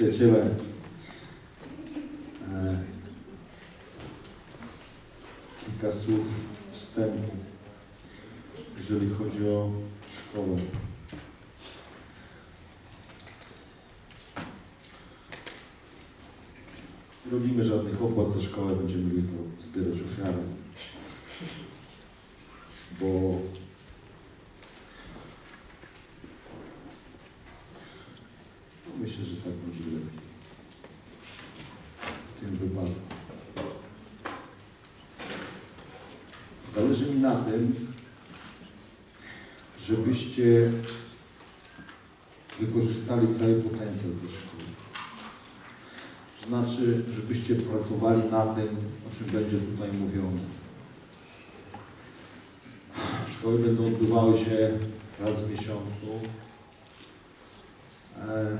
Przyjaciele, e, kilka słów wstępu, jeżeli chodzi o szkołę. Nie robimy żadnych opłat za szkołę, będziemy tylko zbierać ofiary. Bo myślę, że tak będzie lepiej w tym wypadku. Zależy mi na tym, żebyście wykorzystali cały potencjał tej szkoły. Znaczy, żebyście pracowali na tym, o czym będzie tutaj mówione. Szkoły będą odbywały się raz w miesiącu. E,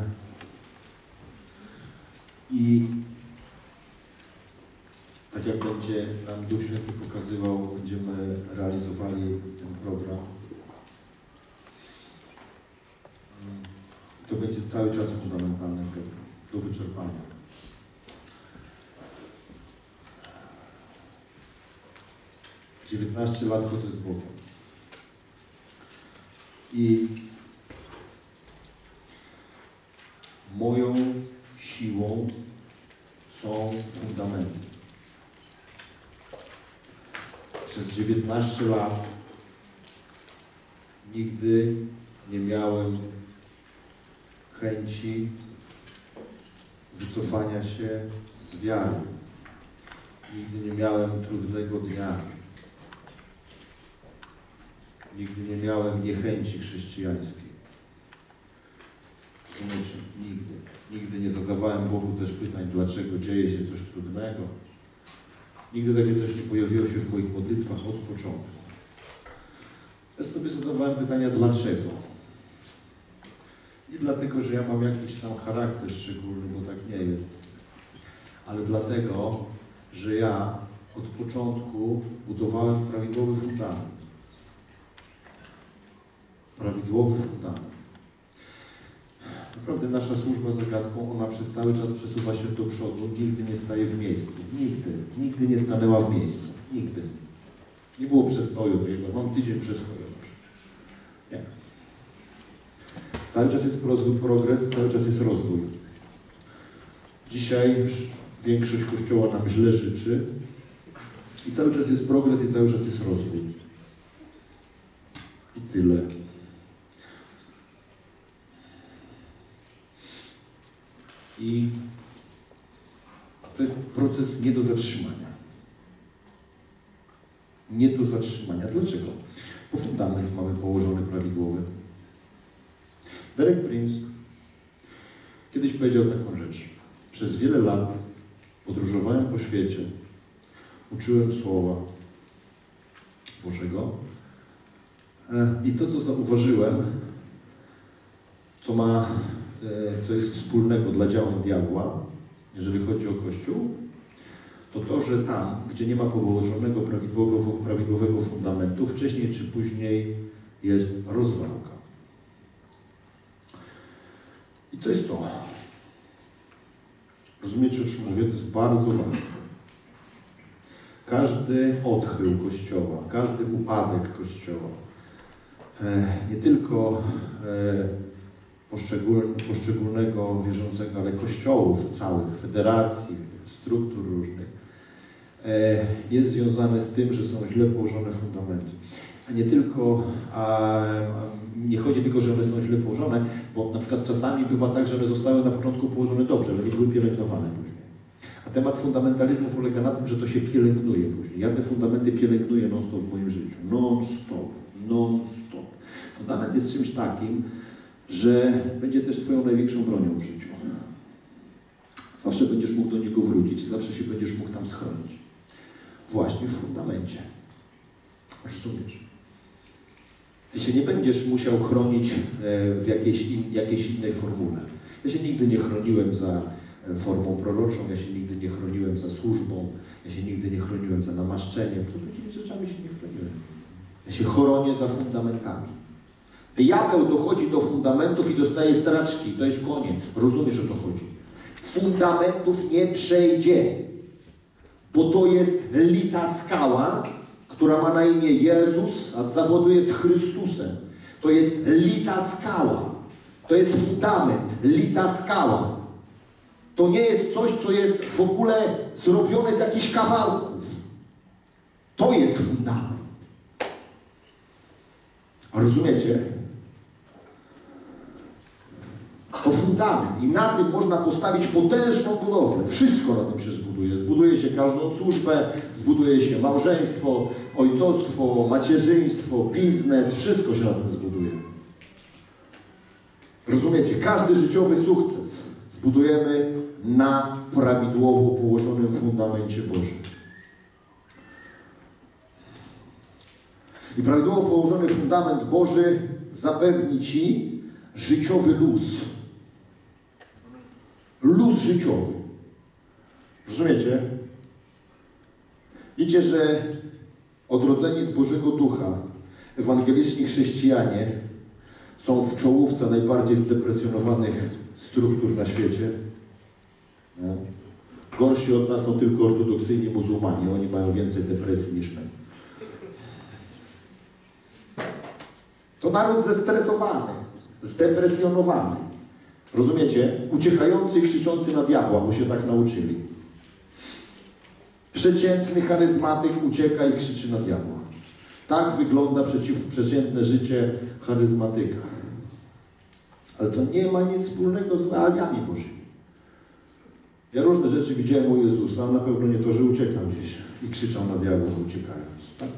I tak jak będzie nam Duch Święty pokazywał, będziemy realizowali ten program. To będzie cały czas fundamentalny program, do wyczerpania. Dziewiętnaście lat chodzę z Bogiem. I moją siłą są fundamenty. Przez 19 lat nigdy nie miałem chęci wycofania się z wiary. Nigdy nie miałem trudnego dnia. Nigdy nie miałem niechęci chrześcijańskiej. Rozumiecie? Nigdy. Nigdy nie zadawałem Bogu też pytań, dlaczego dzieje się coś trudnego. Nigdy takie coś nie pojawiło się w moich modlitwach od początku. Ja sobie zadawałem pytania, dlaczego? Nie dlatego, że ja mam jakiś tam charakter szczególny, bo tak nie jest, ale dlatego, że ja od początku budowałem prawidłowy fundament. Prawidłowy fundament. Naprawdę nasza służba zagadką, ona przez cały czas przesuwa się do przodu, nigdy nie staje w miejscu. Nigdy. Nigdy nie stanęła w miejscu. Nigdy. Nie było przestoju, bo mam tydzień przestoju. Nie. Cały czas jest progres, cały czas jest rozwój. Dzisiaj większość Kościoła nam źle życzy i cały czas jest progres i cały czas jest rozwój. I tyle. I to jest proces nie do zatrzymania. Nie do zatrzymania. Dlaczego? Bo fundament mamy położony prawidłowy. Derek Prince kiedyś powiedział taką rzecz. Przez wiele lat podróżowałem po świecie, uczyłem Słowa Bożego e, i to, co zauważyłem, co ma co jest wspólnego dla działań diabła, jeżeli chodzi o Kościół, to to, że tam, gdzie nie ma położonego prawidłowego, prawidłowego fundamentu, wcześniej czy później jest rozwałka. I to jest to. Rozumiecie, o czym mówię? To jest bardzo ważne. Każdy odchył Kościoła, każdy upadek Kościoła, e, nie tylko e, poszczególnego wierzącego, ale kościołów całych, federacji, struktur różnych, e, jest związane z tym, że są źle położone fundamenty. A nie tylko, a, nie chodzi tylko, że one są źle położone, bo na przykład czasami bywa tak, że one zostały na początku położone dobrze, ale nie były pielęgnowane później. A temat fundamentalizmu polega na tym, że to się pielęgnuje później. Ja te fundamenty pielęgnuję non-stop w moim życiu. Non-stop, non-stop. Fundament jest czymś takim, że będzie też Twoją największą bronią w życiu. Zawsze będziesz mógł do niego wrócić, zawsze się będziesz mógł tam schronić. Właśnie w fundamencie. Rozumiesz? Ty się nie będziesz musiał chronić e, w jakiejś, in, jakiejś innej formule. Ja się nigdy nie chroniłem za e, formą proroczą, ja się nigdy nie chroniłem za służbą, ja się nigdy nie chroniłem za namaszczeniem. To takimi rzeczami się nie chroniłem. Ja się chronię za fundamentami. Diabeł dochodzi do fundamentów i dostaje straczki. To jest koniec. Rozumiesz o co chodzi? fundamentów nie przejdzie, bo to jest lita skała, która ma na imię Jezus, a z zawodu jest Chrystusem. To jest lita skała. To jest fundament, lita skała. To nie jest coś, co jest w ogóle zrobione z jakichś kawałków. To jest fundament. Rozumiecie? To fundament i na tym można postawić potężną budowlę. Wszystko na tym się zbuduje. Zbuduje się każdą służbę, zbuduje się małżeństwo, ojcostwo, macierzyństwo, biznes, wszystko się na tym zbuduje. Rozumiecie? Każdy życiowy sukces zbudujemy na prawidłowo położonym fundamencie Bożym. I prawidłowo położony fundament Boży zapewni Ci życiowy luz. Luz życiowy. Rozumiecie? Widzicie, że odrodzeni z Bożego Ducha, ewangeliczni chrześcijanie są w czołówce najbardziej zdepresjonowanych struktur na świecie. Nie? Gorsi od nas są tylko ortodoksyjni muzułmanie. Oni mają więcej depresji niż my. To naród zestresowany, zdepresjonowany. Rozumiecie? Uciekający i krzyczący na diabła, bo się tak nauczyli. Przeciętny charyzmatyk ucieka i krzyczy na diabła. Tak wygląda przeciw, przeciętne życie charyzmatyka. Ale to nie ma nic wspólnego z realiami Bożymi. Ja różne rzeczy widziałem u Jezusa, ale na pewno nie to, że uciekał gdzieś i krzyczał na diabła uciekając. Tak?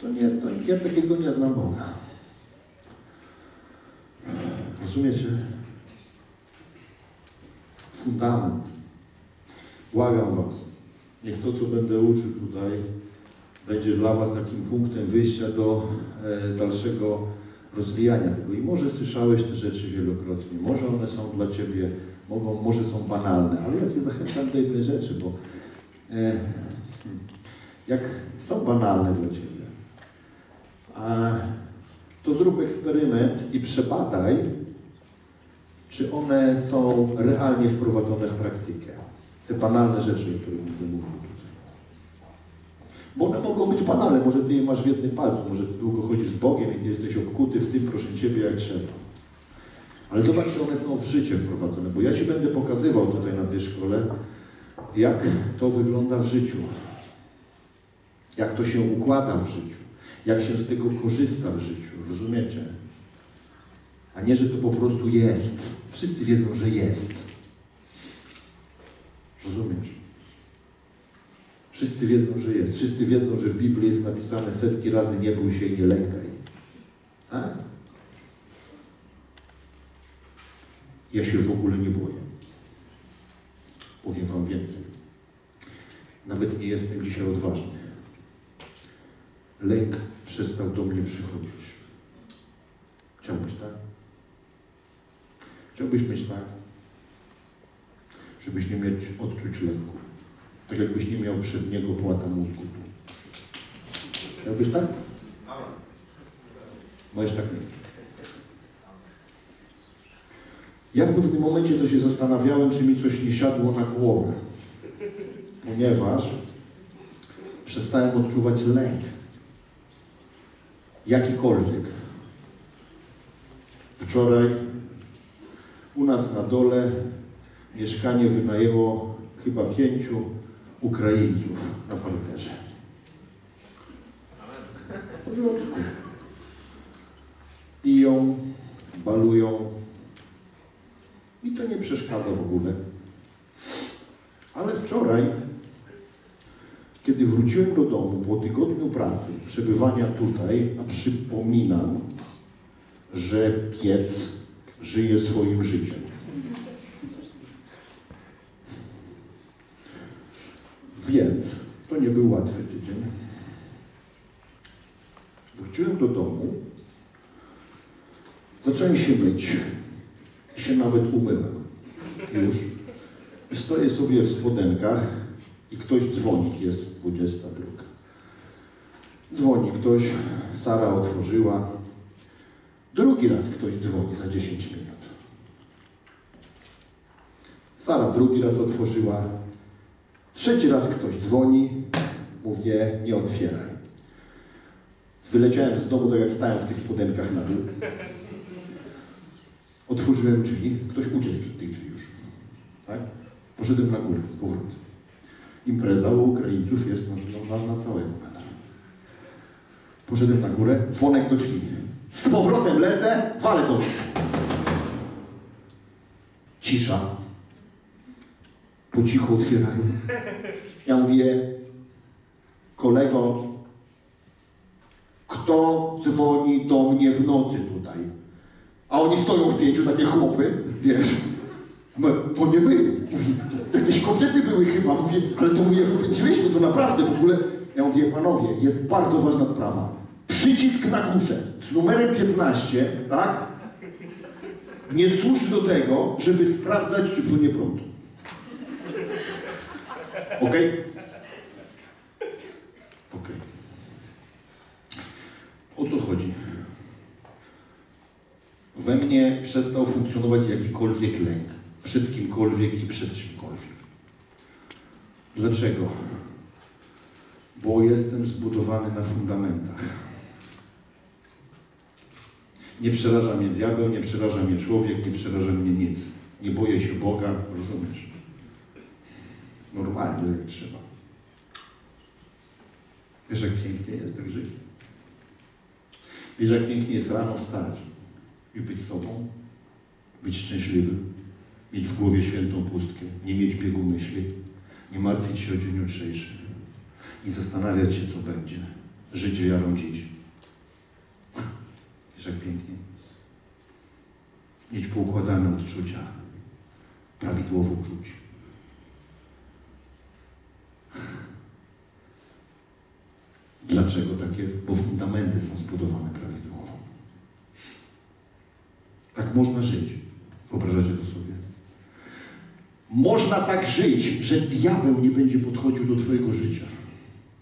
To nie, to ja takiego nie znam Boga. Rozumiecie? Fundament. Błagam Was. Niech to, co będę uczył tutaj, będzie dla Was takim punktem wyjścia do e, dalszego rozwijania tego. I może słyszałeś te rzeczy wielokrotnie, może one są dla Ciebie, mogą, może są banalne, ale ja Cię zachęcam do jednej rzeczy, bo e, jak są banalne dla Ciebie, a to zrób eksperyment i przebadaj, czy one są realnie wprowadzone w praktykę. Te banalne rzeczy, o których mówił tutaj. Bo one mogą być banalne, może ty je masz w jednym palcu, może ty długo chodzisz z Bogiem i ty jesteś obkuty w tym, proszę Ciebie, jak trzeba. Ale zobacz, czy one są w życie wprowadzone, bo ja Ci będę pokazywał tutaj na tej szkole, jak to wygląda w życiu. Jak to się układa w życiu jak się z tego korzysta w życiu, rozumiecie? A nie, że to po prostu jest. Wszyscy wiedzą, że jest. Rozumiesz? Wszyscy wiedzą, że jest. Wszyscy wiedzą, że w Biblii jest napisane setki razy nie bój się i nie lękaj. A? Ja się w ogóle nie boję. Powiem Wam więcej. Nawet nie jestem dzisiaj odważny. Lęk przestał do mnie przychodzić. Chciałbyś tak? Chciałbyś mieć tak, żebyś nie mieć odczuć lęku. Tak jakbyś nie miał przedniego płata mózgu. Chciałbyś tak? Możesz tak mieć. Ja w pewnym momencie to się zastanawiałem, czy mi coś nie siadło na głowę. Ponieważ przestałem odczuwać lęk jakikolwiek. Wczoraj u nas na dole mieszkanie wynajęło chyba pięciu Ukraińców na parterze. Piją, balują. Mi to nie przeszkadza w ogóle. Ale wczoraj kiedy wróciłem do domu po tygodniu pracy, przebywania tutaj, a przypominam, że piec żyje swoim życiem. Więc to nie był łatwy tydzień. Wróciłem do domu, zacząłem się myć się nawet umyłem. Już. Stoję sobie w spodenkach, ktoś dzwoni, jest 22. Dzwoni ktoś, Sara otworzyła. Drugi raz ktoś dzwoni za 10 minut. Sara drugi raz otworzyła. Trzeci raz ktoś dzwoni. Mówię, nie otwieraj. Wyleciałem z domu, tak jak stałem w tych spodenkach na dół. Otworzyłem drzwi. Ktoś uciekł z tych drzwi już. Tak? Poszedłem na górę, z powrotem. Impreza u Ukraińców jest na, na, na całego metra. Poszedłem na górę, dzwonek do drzwi. Z powrotem lecę, walę do nich. Cisza. Po cichu otwierają. Ja mówię, kolego, kto dzwoni do mnie w nocy tutaj? A oni stoją w pięciu, takie chłopy, wiesz. My, to nie my. Mówi, jakieś kobiety były chyba. Mówię, ale to my je wypędziliśmy, to naprawdę w ogóle. Ja mówię, panowie, jest bardzo ważna sprawa. Przycisk na górze z numerem 15, tak? Nie służy do tego, żeby sprawdzać, czy płynie prąd. Okej? Okej. O co chodzi? We mnie przestał funkcjonować jakikolwiek lęk. Przed kimkolwiek i przed czymkolwiek. Dlaczego? Bo jestem zbudowany na fundamentach. Nie przeraża mnie diabeł, nie przeraża mnie człowiek, nie przeraża mnie nic. Nie boję się Boga, rozumiesz? Normalnie, jak trzeba. Wiesz, jak pięknie jest tak żyć? Wiesz, jak pięknie jest rano wstać i być sobą, być szczęśliwym, mieć w głowie świętą pustkę, nie mieć biegu myśli, nie martwić się o dzień jutrzejszy, nie zastanawiać się, co będzie, żyć wiarą dziś. Wiesz, jak pięknie? Mieć poukładane odczucia, prawidłowo czuć. Dlaczego tak jest? Bo fundamenty są zbudowane prawidłowo. Tak można żyć. Wyobrażacie to sobie? Można tak żyć, że diabeł nie będzie podchodził do Twojego życia.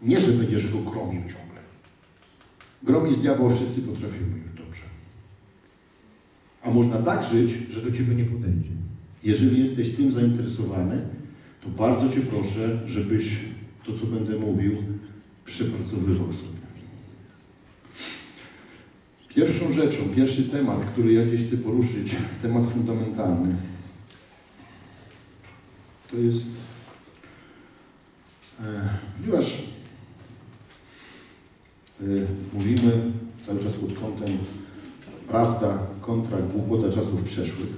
Nie, że będziesz go gromił ciągle. Gromić diabła wszyscy potrafimy już dobrze. A można tak żyć, że do Ciebie nie podejdzie. Jeżeli jesteś tym zainteresowany, to bardzo Cię proszę, żebyś to, co będę mówił, przepracowywał sobie. Pierwszą rzeczą, pierwszy temat, który ja dziś chcę poruszyć, temat fundamentalny, to jest, e, ponieważ e, mówimy cały czas pod kątem prawda kontra głupota czasów przeszłych.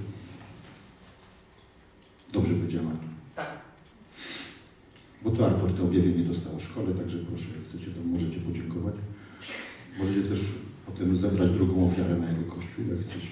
Dobrze powiedziałem, Artur? Tak. Bo to Artur to objawienie dostał w szkole, także proszę, jak chcecie, to możecie podziękować. Możecie też potem zebrać drugą ofiarę na jego kościół, jak chcecie.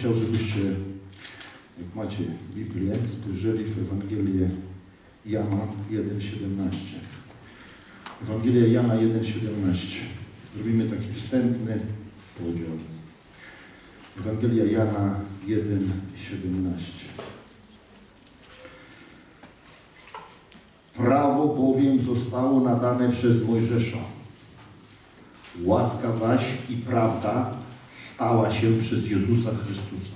Chciał, żebyście, jak macie Biblię, spojrzeli w Ewangelię Jana 1,17. Ewangelia Jana 1,17. Zrobimy taki wstępny podział. Ewangelia Jana 1,17. Prawo bowiem zostało nadane przez Mojżesza. Łaska zaś i prawda stała się przez Jezusa Chrystusa.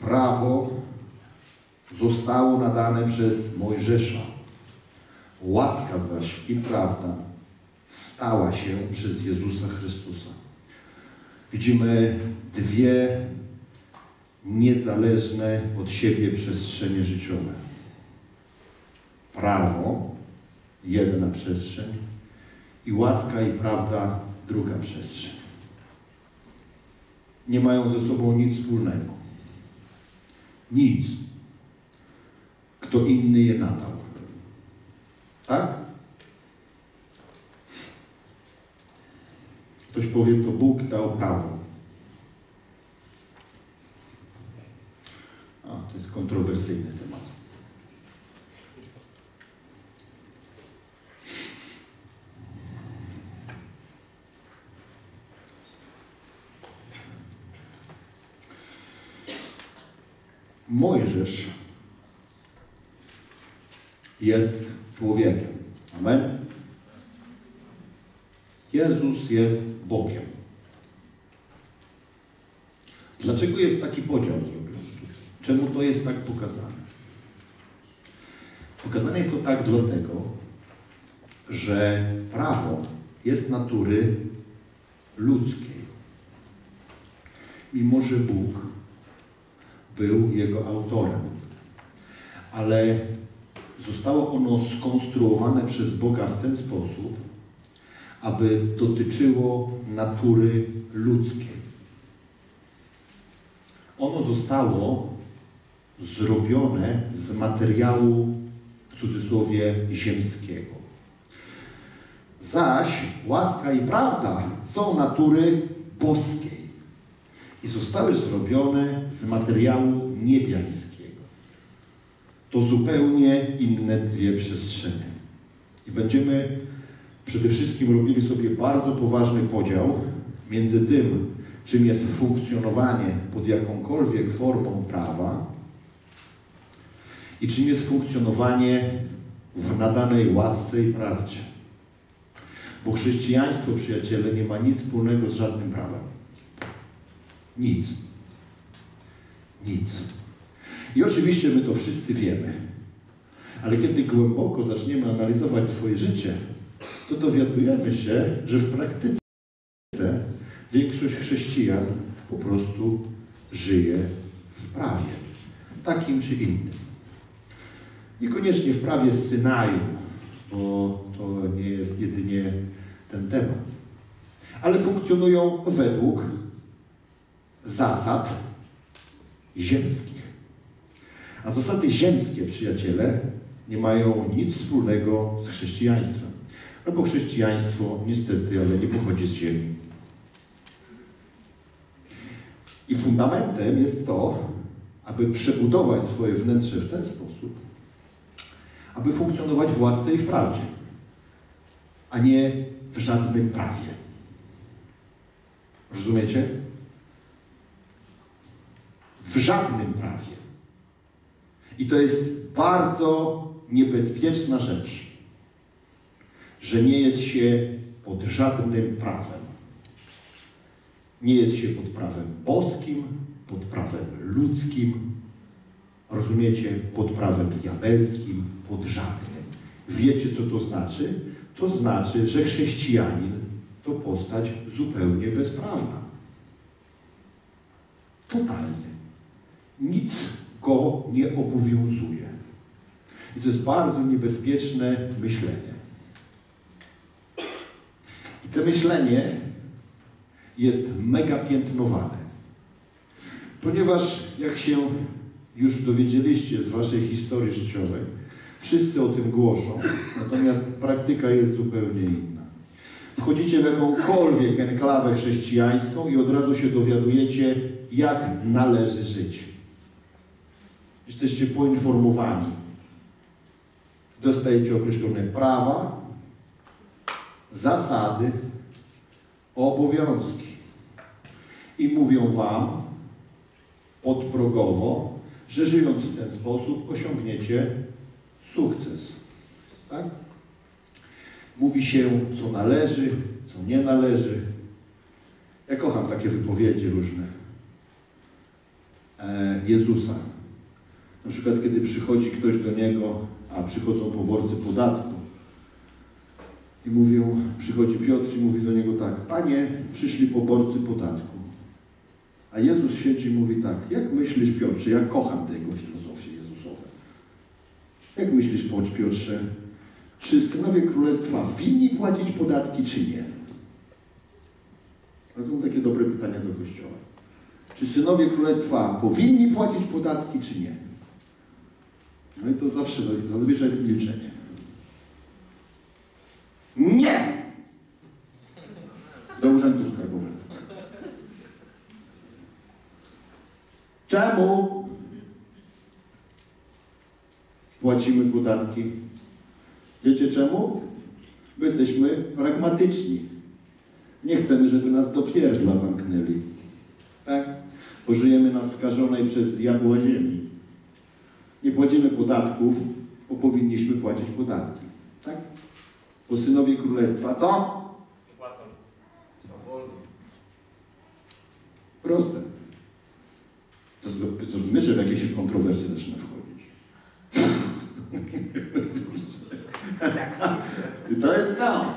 Prawo zostało nadane przez Mojżesza. Łaska zaś i prawda stała się przez Jezusa Chrystusa. Widzimy dwie niezależne od siebie przestrzenie życiowe. Prawo, jedna przestrzeń, i łaska i prawda, druga przestrzeń. Nie mają ze sobą nic wspólnego. Nic. Kto inny je nadał. Tak? Ktoś powie, to Bóg dał prawo. A, to jest kontrowersyjny temat. Mojżesz jest człowiekiem. Amen. Jezus jest Bogiem. Dlaczego jest taki podział zrobiony? Czemu to jest tak pokazane? Pokazane jest to tak dlatego, że prawo jest natury ludzkiej. Mimo, że Bóg był jego autorem. Ale zostało ono skonstruowane przez Boga w ten sposób, aby dotyczyło natury ludzkiej. Ono zostało zrobione z materiału, w cudzysłowie, ziemskiego. Zaś łaska i prawda są natury boskiej i zostały zrobione z materiału niebiańskiego. To zupełnie inne dwie przestrzenie. I będziemy przede wszystkim robili sobie bardzo poważny podział między tym, czym jest funkcjonowanie pod jakąkolwiek formą prawa i czym jest funkcjonowanie w nadanej łasce i prawdzie. Bo chrześcijaństwo, przyjaciele, nie ma nic wspólnego z żadnym prawem. Nic. Nic. I oczywiście my to wszyscy wiemy. Ale kiedy głęboko zaczniemy analizować swoje życie, to dowiadujemy się, że w praktyce większość chrześcijan po prostu żyje w prawie, takim czy innym. Niekoniecznie w prawie z Synaju, bo to nie jest jedynie ten temat, ale funkcjonują według zasad ziemskich. A zasady ziemskie, przyjaciele, nie mają nic wspólnego z chrześcijaństwem. No bo chrześcijaństwo niestety, ale nie pochodzi z ziemi. I fundamentem jest to, aby przebudować swoje wnętrze w ten sposób, aby funkcjonować w łasce i w prawdzie, a nie w żadnym prawie. Rozumiecie? W żadnym prawie. I to jest bardzo niebezpieczna rzecz, że nie jest się pod żadnym prawem. Nie jest się pod prawem boskim, pod prawem ludzkim, rozumiecie, pod prawem diabelskim, pod żadnym. Wiecie, co to znaczy? To znaczy, że chrześcijanin to postać zupełnie bezprawna. Totalnie. Nic go nie obowiązuje. I to jest bardzo niebezpieczne myślenie. I to myślenie jest mega piętnowane. Ponieważ, jak się już dowiedzieliście z waszej historii życiowej, wszyscy o tym głoszą, natomiast praktyka jest zupełnie inna. Wchodzicie w jakąkolwiek enklawę chrześcijańską i od razu się dowiadujecie, jak należy żyć. Jesteście poinformowani. Dostajecie określone prawa, zasady, obowiązki. I mówią wam podprogowo, że żyjąc w ten sposób osiągniecie sukces. Tak? Mówi się, co należy, co nie należy. Ja kocham takie wypowiedzi różne e, Jezusa. Na przykład, kiedy przychodzi ktoś do Niego, a przychodzą poborcy podatku i mówią, przychodzi Piotr i mówi do Niego tak, Panie, przyszli poborcy podatku. A Jezus siedzi i mówi tak, jak myślisz Piotrze, ja kocham tego filozofię Jezusowe. Jak myślisz Piotrze, czy synowie królestwa winni płacić podatki, czy nie? To są takie dobre pytania do Kościoła. Czy synowie królestwa powinni płacić podatki, czy nie? No i to zawsze, zazwyczaj jest milczenie. Nie! Do urzędu skarbowego. Czemu płacimy podatki? Wiecie czemu? Bo jesteśmy pragmatyczni. Nie chcemy, żeby nas do pierdla zamknęli. Tak? Bo żyjemy na skażonej przez diabła ziemi. Podatków, bo powinniśmy płacić podatki. Tak? Bo synowie królestwa co? Nie płacą. Są wolni. Proste. To zro- Zrozumiesz, że w jakieś się kontrowersje zaczyna wchodzić. I to jest to.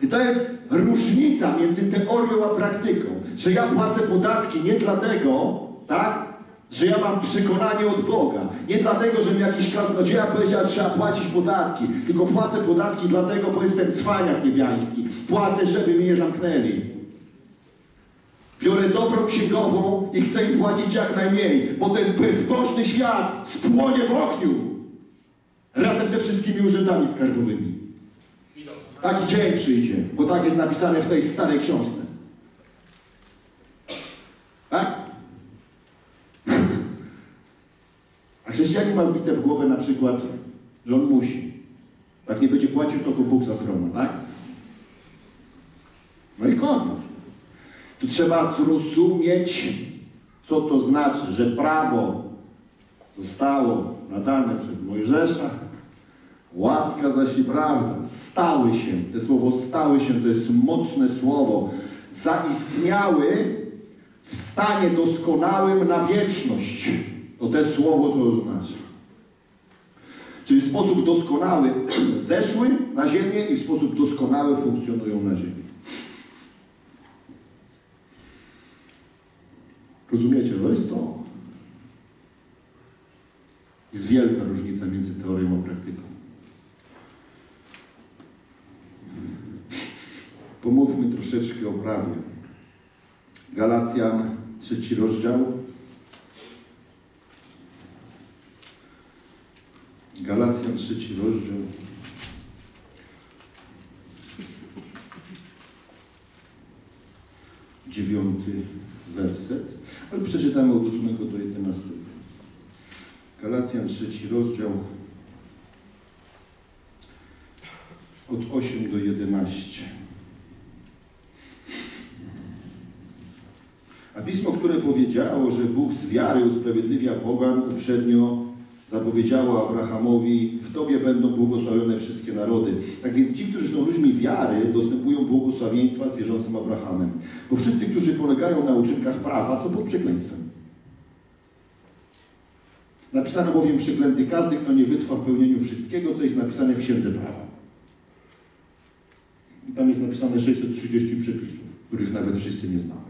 I to jest różnica między teorią a praktyką. Że ja płacę podatki nie dlatego, tak, że ja mam przekonanie od Boga. Nie dlatego, że mi jakiś kaznodzieja powiedział, że trzeba płacić podatki. Tylko płacę podatki dlatego, bo jestem cwaniak niebiański. Płacę, żeby mnie zamknęli. Biorę dobrą księgową i chcę im płacić jak najmniej, bo ten bezbożny świat spłonie w ogniu. Razem ze wszystkimi urzędami skarbowymi. Taki dzień przyjdzie, bo tak jest napisane w tej starej książce. Tak? A chrześcijanin ma wbite w głowę na przykład, że on musi. Jak nie będzie płacił, to go Bóg zastrona, tak? No i koniec. Tu trzeba zrozumieć, co to znaczy, że prawo zostało nadane przez Mojżesza, łaska zaś i prawda stały się. To słowo stały się to jest mocne słowo. Zaistniały w stanie doskonałym na wieczność. To te słowo to oznacza. Czyli w sposób doskonały zeszły na ziemię i w sposób doskonały funkcjonują na ziemi. Rozumiecie? To jest to. Jest wielka różnica między teorią a praktyką. Pomówmy troszeczkę o prawie. Galacjan, trzeci rozdział. Galacjan, trzeci rozdział. Dziewiąty werset. Ale przeczytamy od 8 do 11. Galacjan, trzeci rozdział. Od 8 do 11. A pismo, które powiedziało, że Bóg z wiary usprawiedliwia pogan, uprzednio zapowiedziało Abrahamowi, w Tobie będą błogosławione wszystkie narody. Tak więc ci, którzy są ludźmi wiary, dostępują błogosławieństwa z wierzącym Abrahamem. Bo wszyscy, którzy polegają na uczynkach prawa, są pod przekleństwem. Napisano bowiem przeklęty każdy, kto nie wytrwa w pełnieniu wszystkiego, co jest napisane w Księdze Prawa. I tam jest napisane 630 przepisów, których nawet wszyscy nie znamy.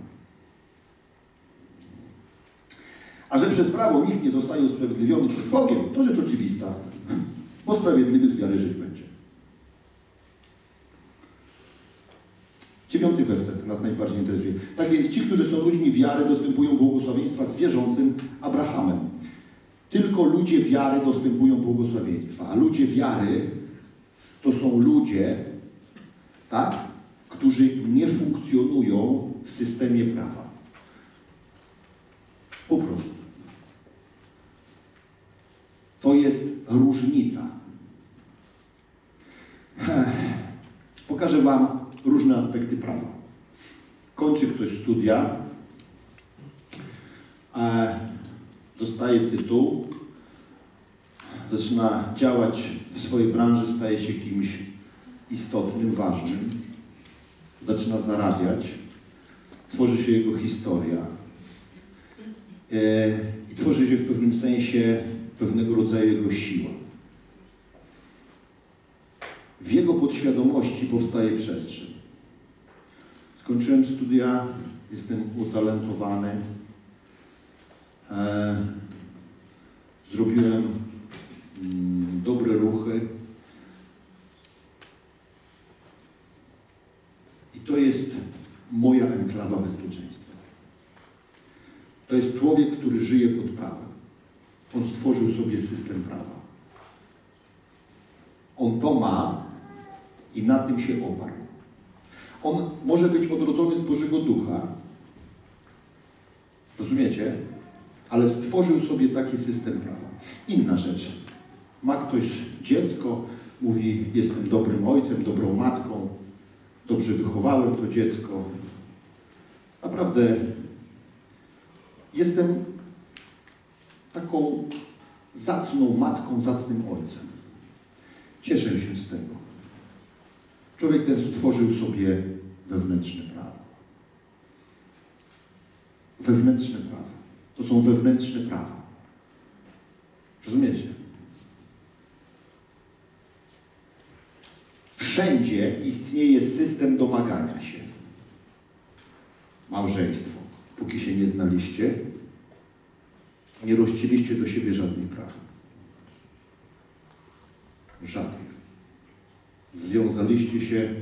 A że przez prawo nikt nie zostaje usprawiedliwiony przed Bogiem, to rzecz oczywista, bo sprawiedliwy z wiary żyć będzie. Dziewiąty werset nas najbardziej interesuje. Tak więc ci, którzy są ludźmi wiary, dostępują błogosławieństwa z wierzącym Abrahamem. Tylko ludzie wiary dostępują błogosławieństwa, a ludzie wiary to są ludzie, tak, którzy nie funkcjonują w systemie prawa. Po prostu. To jest różnica. Pokażę Wam różne aspekty prawa. Kończy ktoś studia, e, dostaje tytuł, zaczyna działać w swojej branży, staje się kimś istotnym, ważnym, zaczyna zarabiać, tworzy się jego historia e, i tworzy się w pewnym sensie pewnego rodzaju jego siła. W jego podświadomości powstaje przestrzeń. Skończyłem studia, jestem utalentowany. E, zrobiłem mm, dobre ruchy. I to jest moja enklawa bezpieczeństwa. To jest człowiek, który żyje pod prawem. On stworzył sobie system prawa. On to ma i na tym się oparł. On może być odrodzony z Bożego Ducha. Rozumiecie? Ale stworzył sobie taki system prawa. Inna rzecz. Ma ktoś dziecko, mówi, jestem dobrym ojcem, dobrą matką, dobrze wychowałem to dziecko. Naprawdę jestem taką zacną matką, zacnym ojcem. Cieszę się z tego. Człowiek ten stworzył sobie wewnętrzne prawo. Wewnętrzne prawo. To są wewnętrzne prawa. Rozumiecie? Wszędzie istnieje system domagania się. Małżeństwo. Póki się nie znaliście, nie rozcięliście do siebie żadnych praw. Żadnych. Związaliście się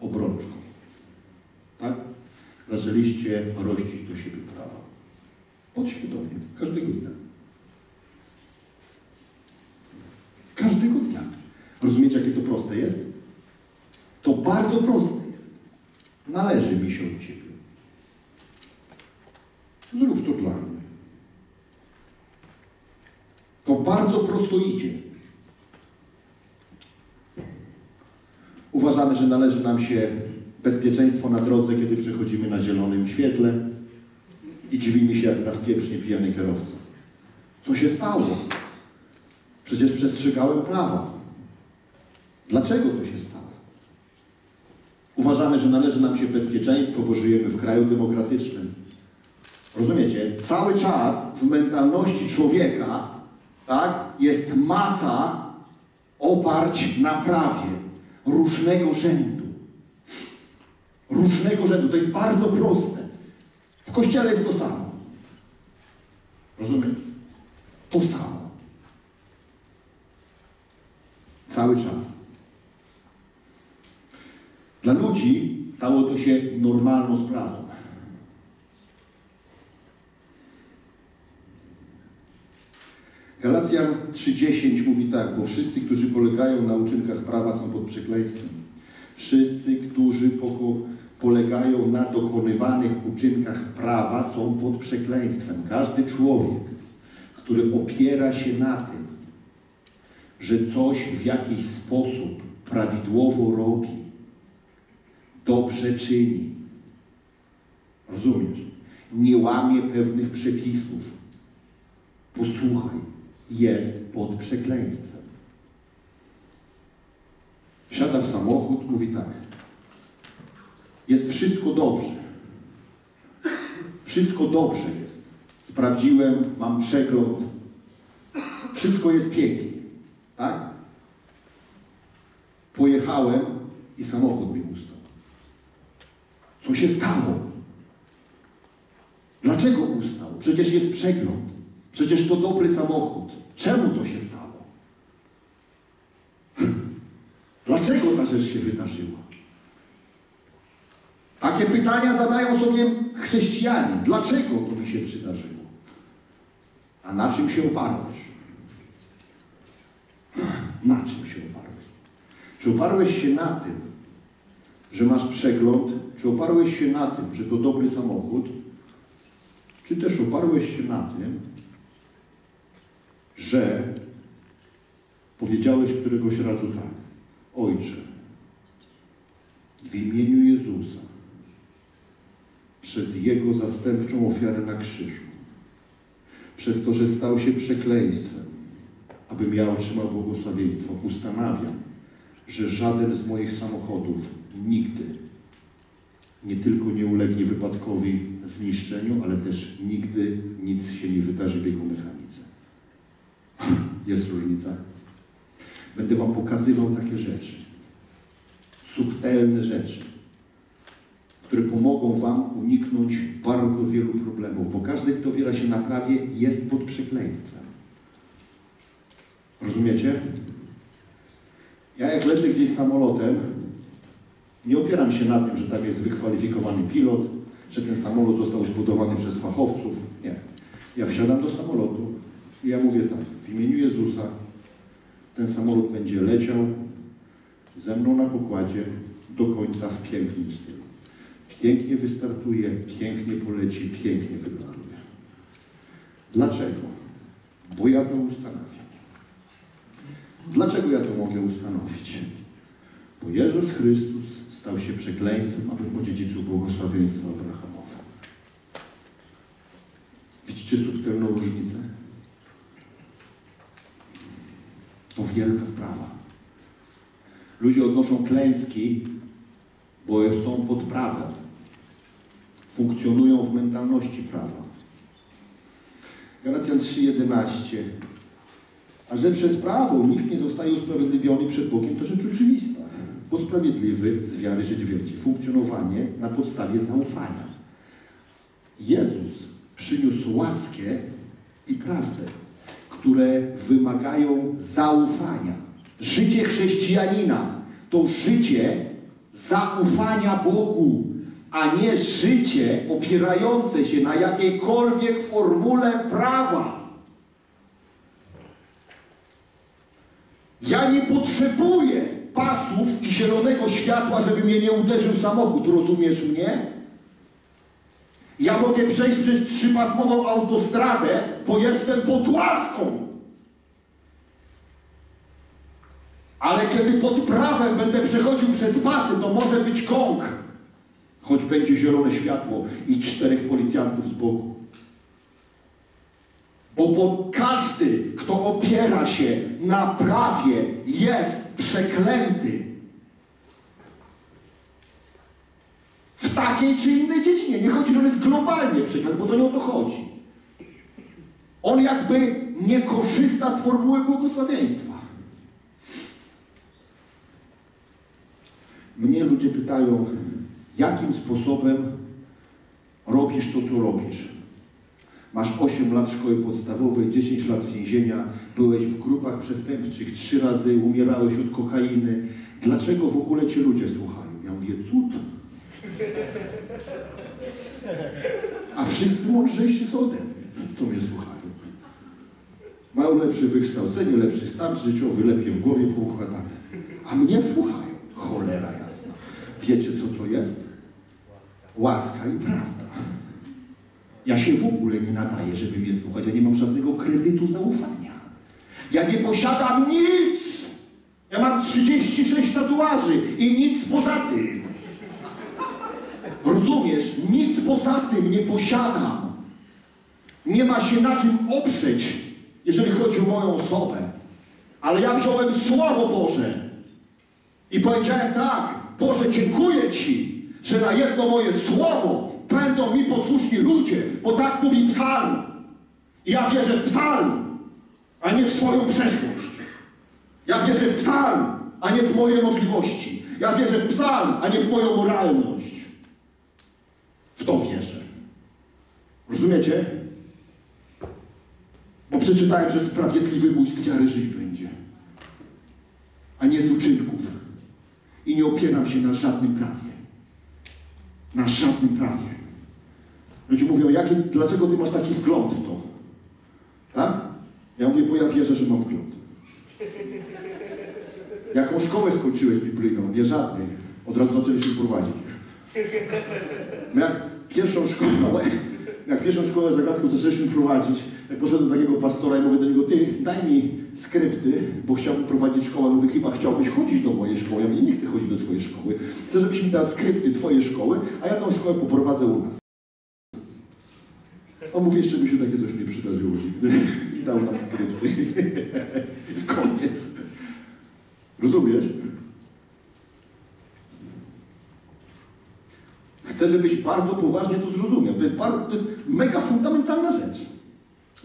obrączką. Tak? Zaczęliście rościć do siebie prawa. Podświadomie. Każdego dnia. Każdego dnia. Rozumiecie, jakie to proste jest? To bardzo proste jest. Należy mi się od Ciebie. Zrób to dla mnie. To bardzo prosto idzie. Uważamy, że należy nam się bezpieczeństwo na drodze, kiedy przechodzimy na zielonym świetle i dziwimy się, jak nas pieprznie pijany kierowca. Co się stało? Przecież przestrzegałem prawa. Dlaczego to się stało? Uważamy, że należy nam się bezpieczeństwo, bo żyjemy w kraju demokratycznym. Rozumiecie? Cały czas w mentalności człowieka tak, jest masa oparć na prawie różnego rzędu. Różnego rzędu. To jest bardzo proste. W kościele jest to samo. Rozumiecie? To samo. Cały czas. Dla ludzi stało to się normalną sprawą. Galacjan 3:10 mówi tak, bo wszyscy, którzy polegają na uczynkach prawa są pod przekleństwem. Wszyscy, którzy polegają na dokonywanych uczynkach prawa są pod przekleństwem. Każdy człowiek, który opiera się na tym, że coś w jakiś sposób prawidłowo robi, dobrze czyni. Rozumiesz? Nie łamie pewnych przepisów. Posłuchaj, jest pod przekleństwem. Wsiada w samochód, mówi tak. Jest wszystko dobrze. Wszystko dobrze jest. Sprawdziłem, mam przegląd. Wszystko jest pięknie. Tak? Pojechałem i samochód mi ustał. Co się stało? Dlaczego ustał? Przecież jest przegląd. Przecież to dobry samochód. Czemu to się stało? Dlaczego ta rzecz się wydarzyła? Takie pytania zadają sobie chrześcijanie. Dlaczego to mi się przydarzyło? A na czym się oparłeś? Na czym się oparłeś? Czy oparłeś się na tym, że masz przegląd? Czy oparłeś się na tym, że to dobry samochód? Czy też oparłeś się na tym, że powiedziałeś któregoś razu tak, Ojcze, w imieniu Jezusa, przez Jego zastępczą ofiarę na krzyżu, przez to, że stał się przekleństwem, abym ja otrzymał błogosławieństwo, ustanawiam, że żaden z moich samochodów nigdy nie tylko nie ulegnie wypadkowi zniszczeniu, ale też nigdy nic się nie wydarzy w jego mechanice. Jest różnica. Będę Wam pokazywał takie rzeczy. Subtelne rzeczy, które pomogą Wam uniknąć bardzo wielu problemów, bo każdy, kto opiera się na prawie, jest pod przekleństwem. Rozumiecie? Ja jak lecę gdzieś samolotem, nie opieram się na tym, że tam jest wykwalifikowany pilot, że ten samolot został zbudowany przez fachowców. Nie. Ja wsiadam do samolotu ja mówię tak, w imieniu Jezusa ten samolot będzie leciał ze mną na pokładzie do końca w pięknym stylu. Pięknie wystartuje, pięknie poleci, pięknie wyląduje. Dlaczego? Bo ja to ustanawiam. Dlaczego ja to mogę ustanowić? Bo Jezus Chrystus stał się przekleństwem, aby odziedziczył błogosławieństwo Abrahamowe. Widzicie subtelną różnicę? Wielka sprawa. Ludzie odnoszą klęski, bo są pod prawem. Funkcjonują w mentalności prawa. Galacjan 3:11. A że przez prawo nikt nie zostaje usprawiedliwiony przed Bogiem, to rzecz oczywista. Bo sprawiedliwy z wiary żyć. Funkcjonowanie na podstawie zaufania. Jezus przyniósł łaskę i prawdę, które wymagają zaufania. Życie chrześcijanina to życie zaufania Bogu, a nie życie opierające się na jakiejkolwiek formule prawa. Ja nie potrzebuję pasów i zielonego światła, żeby mnie nie uderzył samochód, rozumiesz mnie? Ja mogę przejść przez trzypasmową autostradę, bo jestem pod łaską. Ale kiedy pod prawem będę przechodził przez pasy, to może być kąk. Choć będzie zielone światło i czterech policjantów z boku. Bo, bo każdy, kto opiera się na prawie, jest przeklęty. W takiej czy innej dziedzinie. Nie chodzi, że on jest globalnie przeklęty, bo do nie o to chodzi. On jakby nie korzysta z formuły błogosławieństwa. Mnie ludzie pytają, jakim sposobem robisz to, co robisz. Masz 8 lat szkoły podstawowej, 10 lat więzienia, byłeś w grupach przestępczych, trzy razy umierałeś od kokainy. Dlaczego w ogóle cię ludzie słuchają? Ja mówię, cud. A wszyscy mądrzejsi są ode mnie, co mnie słuchają. Mają lepsze wykształcenie, lepszy stan życiowy, lepiej w głowie poukładane. A mnie słuchają. Cholera jasna. Wiecie, co to jest? Łaska i prawda. Ja się w ogóle nie nadaję, żeby mnie słuchać. Ja nie mam żadnego kredytu zaufania. Ja nie posiadam nic. Ja mam 36 tatuaży i nic poza tym. Rozumiesz? Nic poza tym nie posiadam. Nie ma się na czym oprzeć, jeżeli chodzi o moją osobę. Ale ja wziąłem Słowo Boże i powiedziałem tak, Boże, dziękuję Ci, że na jedno moje słowo będą mi posłuszni ludzie, bo tak mówi psalm. Ja wierzę w psalm, a nie w swoją przeszłość. Ja wierzę w psalm, a nie w moje możliwości. Ja wierzę w psalm, a nie w moją moralność. W to wierzę. Rozumiecie? Bo przeczytałem, że sprawiedliwy mój z wiary żyć będzie, a nie z uczynków. I nie opieram się na żadnym prawie. Na żadnym prawie. Ludzie mówią, jakie, dlaczego ty masz taki wgląd w to? Tak? Ja mówię, bo ja wierzę, że mam wgląd. Jaką szkołę skończyłeś biblijną? Nie żadnej. Od razu zaczęliśmy prowadzić. Jak pierwszą szkołę, jak pierwszą szkołę zagadką zaczęliśmy prowadzić, jak poszedłem do takiego pastora i mówię do niego, ty daj mi skrypty, bo chciałbym prowadzić szkołę. Mówię, chyba chciałbyś chodzić do mojej szkoły. Ja mówię, nie chcę chodzić do twojej szkoły. Chcę, żebyś mi dał skrypty twojej szkoły, a ja tą szkołę poprowadzę u nas. On mówi, jeszcze mi się takie coś nie przydarzyło dał nam skrypty. Koniec. Rozumiesz? Chcę, żebyś bardzo poważnie to zrozumiał. To jest, bardzo, to jest mega fundamentalna rzecz.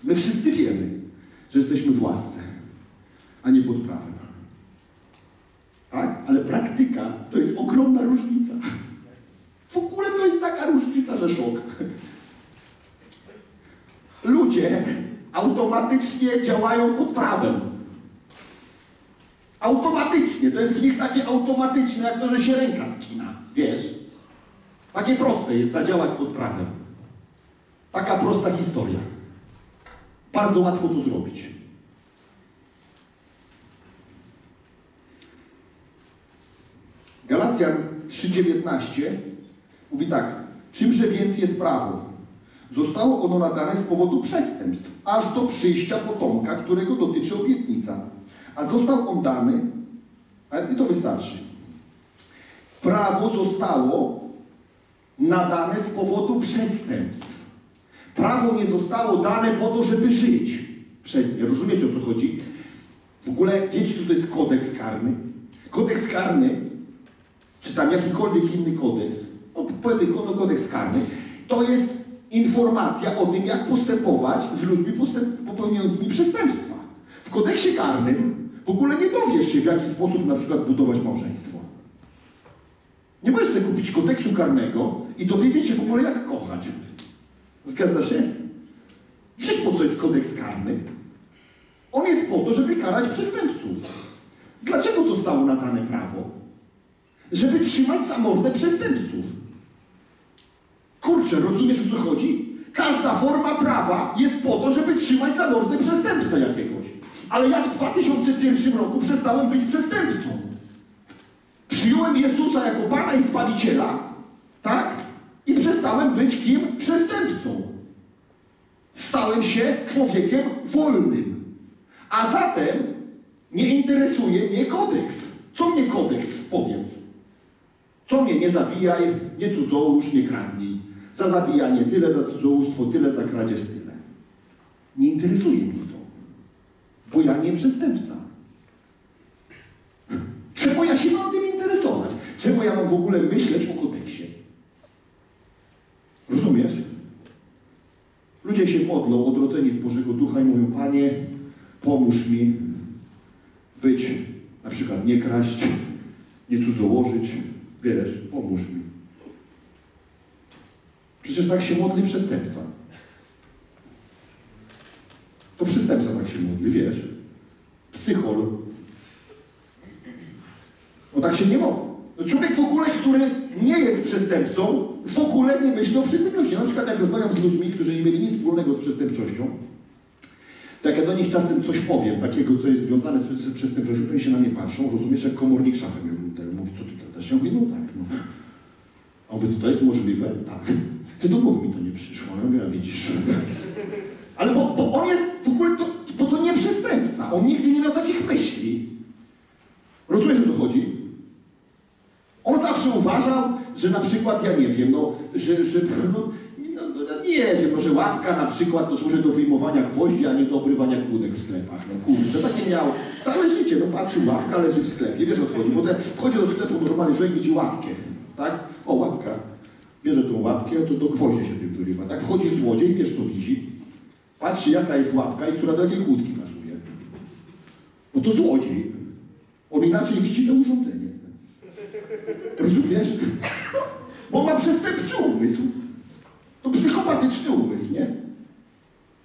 My wszyscy wiemy, że jesteśmy w łasce, a nie pod prawem. Tak? Ale praktyka to jest ogromna różnica. W ogóle to jest taka różnica, że szok. Ludzie automatycznie działają pod prawem. Automatycznie. To jest w nich takie automatyczne, jak to, że się ręka skina. Wiesz? Takie proste jest zadziałać pod prawem. Taka prosta historia. Bardzo łatwo to zrobić. Galacjan 3,19 mówi tak. Czymże więc jest prawo? Zostało ono nadane z powodu przestępstw, aż do przyjścia potomka, którego dotyczy obietnica. A został on dany, i to wystarczy. Prawo zostało nadane z powodu przestępstw. Prawo nie zostało dane po to, żeby żyć przez nie. Rozumiecie o co chodzi? W ogóle wiecie, co to jest kodeks karny? Kodeks karny, czy tam jakikolwiek inny kodeks, no powiedzmy kodeks karny, to jest informacja o tym, jak postępować z ludźmi postęp- popełniającymi przestępstwa. W kodeksie karnym w ogóle nie dowiesz się, w jaki sposób na przykład budować małżeństwo. Nie możesz sobie kupić kodeksu karnego i dowiedzieć się w ogóle, jak kochać. Zgadza się? Wiesz, po co jest kodeks karny? On jest po to, żeby karać przestępców. Dlaczego zostało nadane prawo? Żeby trzymać za mordę przestępców. Kurczę, rozumiesz o co chodzi? Każda forma prawa jest po to, żeby trzymać za mordę przestępcę jakiegoś. Ale ja w 2001 roku przestałem być przestępcą. Przyjąłem Jezusa jako Pana i Zbawiciela, tak? I przestałem być kim? Przestępcą. Stałem się człowiekiem wolnym. A zatem nie interesuje mnie kodeks. Co mnie kodeks? Powiedz. Co mnie nie zabijaj, nie cudzołóż, nie kradnij. Za zabijanie tyle, za cudzołóstwo tyle, za kradzież tyle. Nie interesuje mnie to. Bo ja nie przestępca. Czemu ja się mam tym? Czemu ja mam w ogóle myśleć o kodeksie? Rozumiesz? Ludzie się modlą, odrodzeni z Bożego Ducha i mówią, Panie, pomóż mi być, na przykład nie kraść, nie cudzołożyć, wiesz, pomóż mi. Przecież tak się modli przestępca. To przestępca tak się modli, wiesz. Psychol. No tak się nie modli. No człowiek w ogóle, który nie jest przestępcą, w ogóle nie myśli o przestępczości. Na przykład jak rozmawiam z ludźmi, którzy nie mieli nic wspólnego z przestępczością, to jak ja do nich czasem coś powiem, takiego, co jest związane z przestępczością, oni się na mnie patrzą, rozumiesz, jak komornik szafem mnie oglądają. Mówi, co ty gadasz? Ja mówię, no tak, no. A on mówi, to jest możliwe? Tak. Ty do głowy mi to nie przyszło. Ja mówię, a widzisz. Ale bo, bo on jest w ogóle, to, bo to nie przestępca. On nigdy nie miał takich myśli. Rozumiesz, o co chodzi? Zawsze uważał, że na przykład, ja nie wiem, no, że, że no, no, no, nie wiem, no, że łapka na przykład to służy do wyjmowania gwoździ, a nie do obrywania kłódek w sklepach. No kurde, takie miał całe życie, no patrzy, łapka leży w sklepie, wiesz o co chodzi, bo ten wchodzi do sklepu, normalny człowiek widzi łapkę, tak? O, łapka. Bierze tą łapkę, to do gwoździa się tym wyrywa, tak? Wchodzi złodziej, wiesz co widzi? Patrzy jaka jest łapka i która do jakiej kłódki pasuje. No to złodziej. On inaczej widzi to urządzenie. Rozumiesz? Bo ma przestępczy umysł. To psychopatyczny umysł, nie?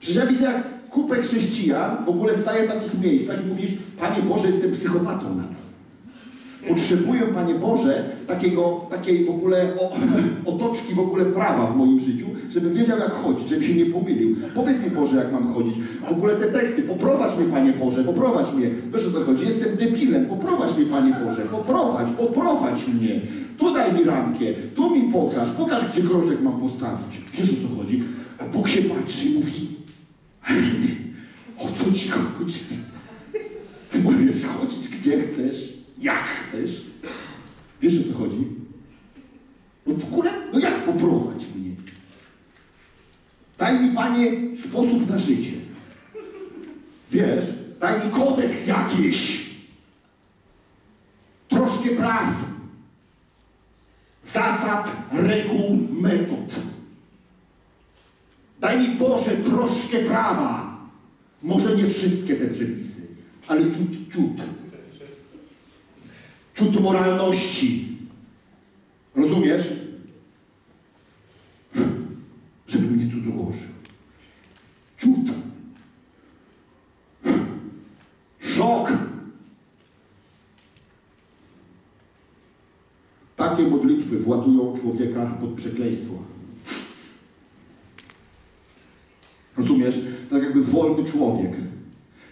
Przecież ja widzę, jak kupę chrześcijan w ogóle staje w takich miejscach i mówisz, Panie Boże, jestem psychopatą nadal. Potrzebuję, Panie Boże, takiego, takiej w ogóle o, otoczki w ogóle prawa w moim życiu, żebym wiedział, jak chodzić, żebym się nie pomylił. Powiedz mi, Boże, jak mam chodzić. W ogóle te teksty, poprowadź mnie, Panie Boże, poprowadź mnie. Wiesz o co chodzi? Jestem debilem, poprowadź mnie, Panie Boże, poprowadź, poprowadź mnie. Tu daj mi ramkę, tu mi pokaż, pokaż, gdzie krążek mam postawić. Wiesz o co chodzi? A Bóg się patrzy i mówi, o co ci chodzi? Ty możesz chodzić gdzie chcesz, jak chcesz. Wiesz o co chodzi? No w ogóle, no jak poprowadź mnie? Daj mi, Panie, sposób na życie. Wiesz, daj mi kodeks jakiś. Troszkę praw. Zasad, reguł, metod. Daj mi, Boże, troszkę prawa. Może nie wszystkie te przepisy, ale ciut, ciut. Ciut moralności. Rozumiesz? Żeby mnie tu dołożył. Ciut. Szok. Takie modlitwy władują człowieka pod przekleństwo. Rozumiesz? Tak jakby wolny człowiek.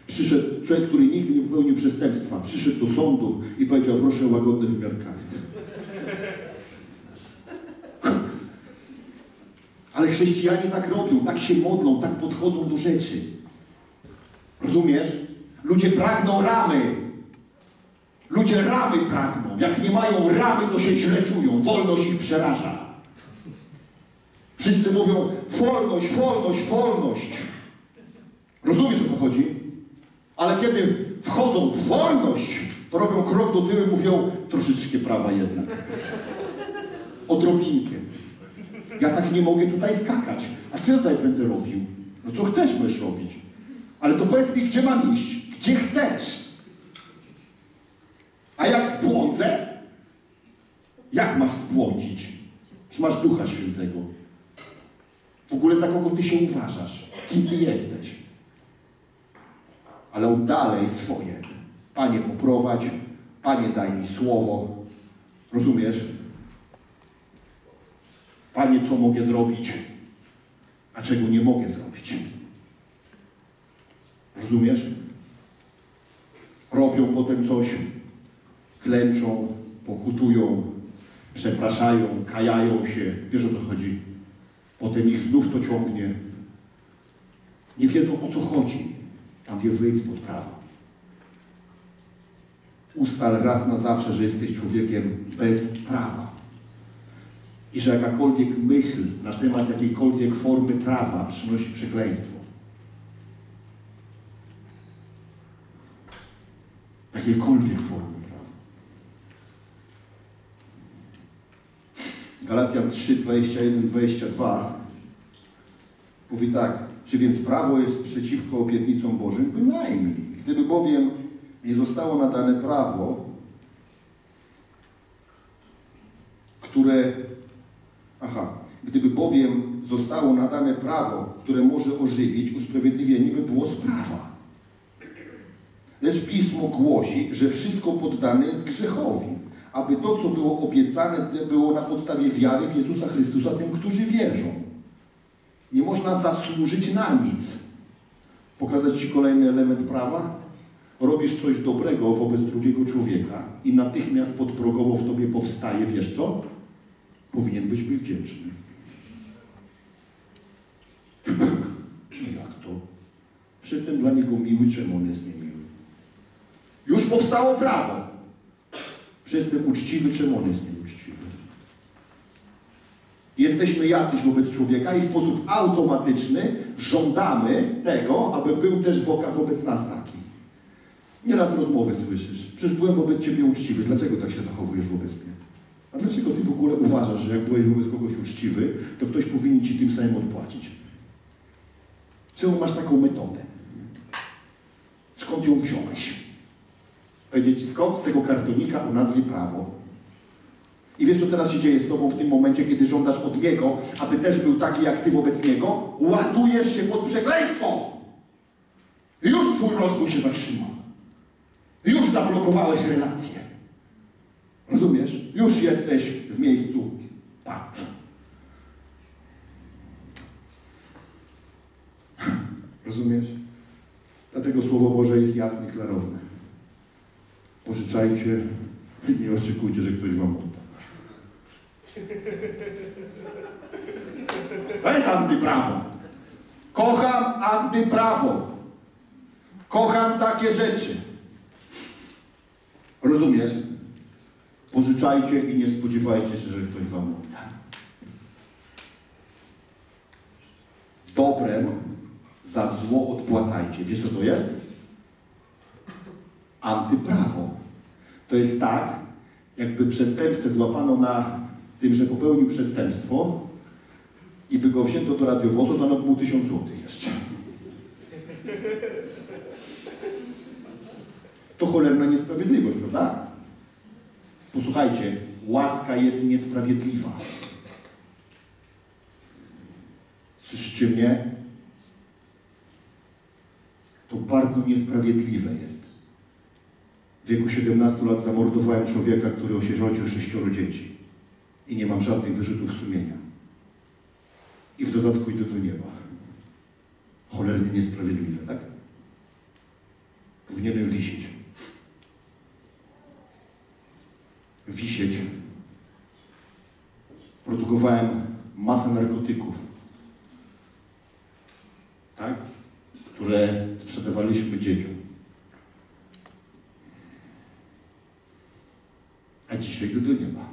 Przyszedł człowiek, który nigdy nie popełnił przestępstwa, przyszedł do sądu i powiedział, proszę łagodny wymiar kary. Ale chrześcijanie tak robią, tak się modlą, tak podchodzą do rzeczy. Rozumiesz? Ludzie pragną ramy. Ludzie ramy pragną. Jak nie mają ramy, to się źle czują. Wolność ich przeraża. Wszyscy mówią wolność, wolność, wolność. Rozumiesz o co chodzi? Ale kiedy wchodzą w wolność, to robią krok do tyłu i mówią troszeczkę prawa jednak. Odrobinkę. Ja tak nie mogę tutaj skakać. A co ja tutaj będę robił? No co chcesz możesz robić? Ale to powiedz mi, gdzie mam iść? Gdzie chcesz? A jak zbłądzę? Jak masz zbłądzić? Czy masz Ducha Świętego? W ogóle za kogo ty się uważasz? Kim ty jesteś? Ale on dalej swoje. Panie, poprowadź. Panie, daj mi słowo. Rozumiesz? Panie, co mogę zrobić, a czego nie mogę zrobić? Rozumiesz? Robią potem coś, klęczą, pokutują, przepraszają, kajają się. Wiesz o co chodzi? Potem ich znów to ciągnie. Nie wiedzą o co chodzi. Tam wie wyjdź spod prawa. Ustal raz na zawsze, że jesteś człowiekiem bez prawa. I że jakakolwiek myśl na temat jakiejkolwiek formy prawa przynosi przekleństwo. Jakiejkolwiek formy prawa. Galacjan 3, 21, 22 mówi tak, czy więc prawo jest przeciwko obietnicom Bożym? Bynajmniej. Gdyby bowiem nie zostało nadane prawo, które Aha. Gdyby bowiem zostało nadane prawo, które może ożywić, usprawiedliwienie by było z prawa. Lecz Pismo głosi, że wszystko poddane jest grzechowi, aby to, co było obiecane, było na podstawie wiary w Jezusa Chrystusa tym, którzy wierzą. Nie można zasłużyć na nic. Pokazać Ci kolejny element prawa? Robisz coś dobrego wobec drugiego człowieka i natychmiast podprogowo w Tobie powstaje, wiesz co? powinien być mi wdzięczny. No jak to? Przecież dla niego miły, czemu on jest niemiły? Już powstało prawo. Przecież jestem uczciwy, czemu on jest nieuczciwy? Jesteśmy jacyś wobec człowieka i w sposób automatyczny żądamy tego, aby był też Boga wobec nas taki. Nieraz rozmowy słyszysz. Przecież byłem wobec Ciebie uczciwy. Dlaczego tak się zachowujesz wobec mnie? A dlaczego ty w ogóle uważasz, że jak byłeś wobec kogoś uczciwy, to ktoś powinien ci tym samym odpłacić? Czemu masz taką metodę? Skąd ją wziąłeś? Powiedzieć ci skąd? Z tego kartonika o nazwie prawo. I wiesz, co teraz się dzieje z tobą w tym momencie, kiedy żądasz od niego, aby też był taki jak ty wobec niego? Ładujesz się pod przekleństwo! Już twój rozwój się zatrzymał. Już zablokowałeś relacje. Rozumiesz? Już jesteś w miejscu pad. Rozumiesz? Dlatego Słowo Boże jest jasne i klarowne. Pożyczajcie i nie oczekujcie, że ktoś wam odda. To jest antyprawo. Kocham antyprawo. Kocham takie rzeczy. Rozumiesz? Pożyczajcie i nie spodziewajcie się, że ktoś wam odda. Dobrem za zło odpłacajcie. Wiesz co to jest? Antyprawo. To jest tak, jakby przestępcę złapano na tym, że popełnił przestępstwo i by go wzięto do radiowozu, dano mu tysiąc złotych jeszcze. To cholerna niesprawiedliwość, prawda? Posłuchajcie, łaska jest niesprawiedliwa. Słyszycie mnie? To bardzo niesprawiedliwe jest. W wieku 17 lat zamordowałem człowieka, który osierodził sześcioro dzieci. I nie mam żadnych wyrzutów sumienia. I w dodatku idę do nieba. Cholernie niesprawiedliwe, tak? Powinienem wisieć. Wisieć. Produkowałem masę narkotyków. Tak? Które sprzedawaliśmy dzieciom. A dzisiaj idę do nieba.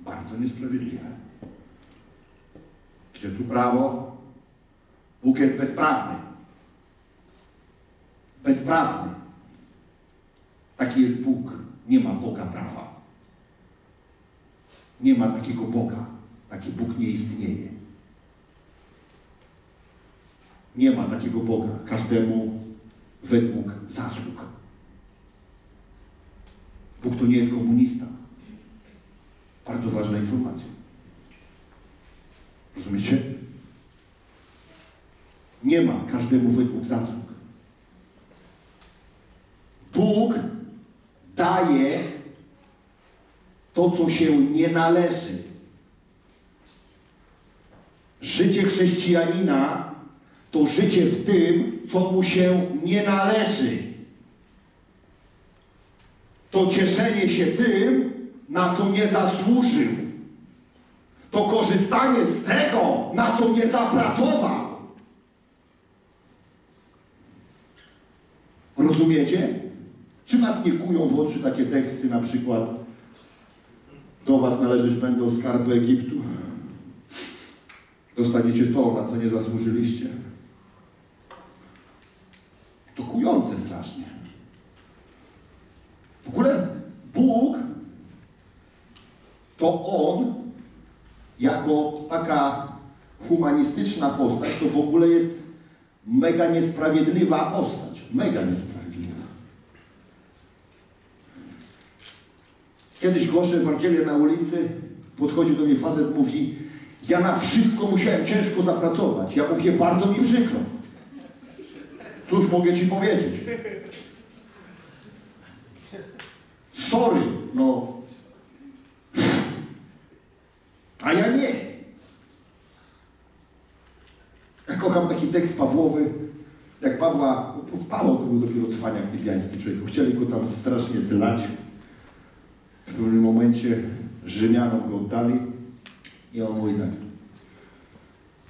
Bardzo niesprawiedliwe. Gdzie tu prawo? Bóg jest bezprawny. bezprawny. Taki jest Bóg. Nie ma Boga prawa. Nie ma takiego Boga. Taki Bóg nie istnieje. Nie ma takiego Boga. Każdemu według zasług. Bóg to nie jest komunista. Bardzo ważna informacja. Rozumiecie? Nie ma każdemu według zasług. Bóg daje to, co się nie należy. Życie chrześcijanina to życie w tym, co mu się nie należy. To cieszenie się tym, na co nie zasłużył. To korzystanie z tego, na co nie zapracował. Rozumiecie? Czy was nie kują w oczy takie teksty, na przykład do was należeć będą skarby Egiptu? Dostaniecie to, na co nie zasłużyliście. To kujące strasznie. W ogóle Bóg to On jako taka humanistyczna postać to w ogóle jest mega niesprawiedliwa postać. Mega niesprawiedliwa. Kiedyś głoszę Ewangelię na ulicy, podchodzi do mnie facet, mówi ja na wszystko musiałem ciężko zapracować. Ja mówię, bardzo mi przykro. Cóż mogę ci powiedzieć? Sorry, no. A ja nie. Ja kocham taki tekst Pawłowy, jak Pawła, Paweł to był dopiero cwaniak niebiański człowiek, chcieli go tam strasznie zlać. W pewnym momencie Rzymianom go oddali i on mówi tak,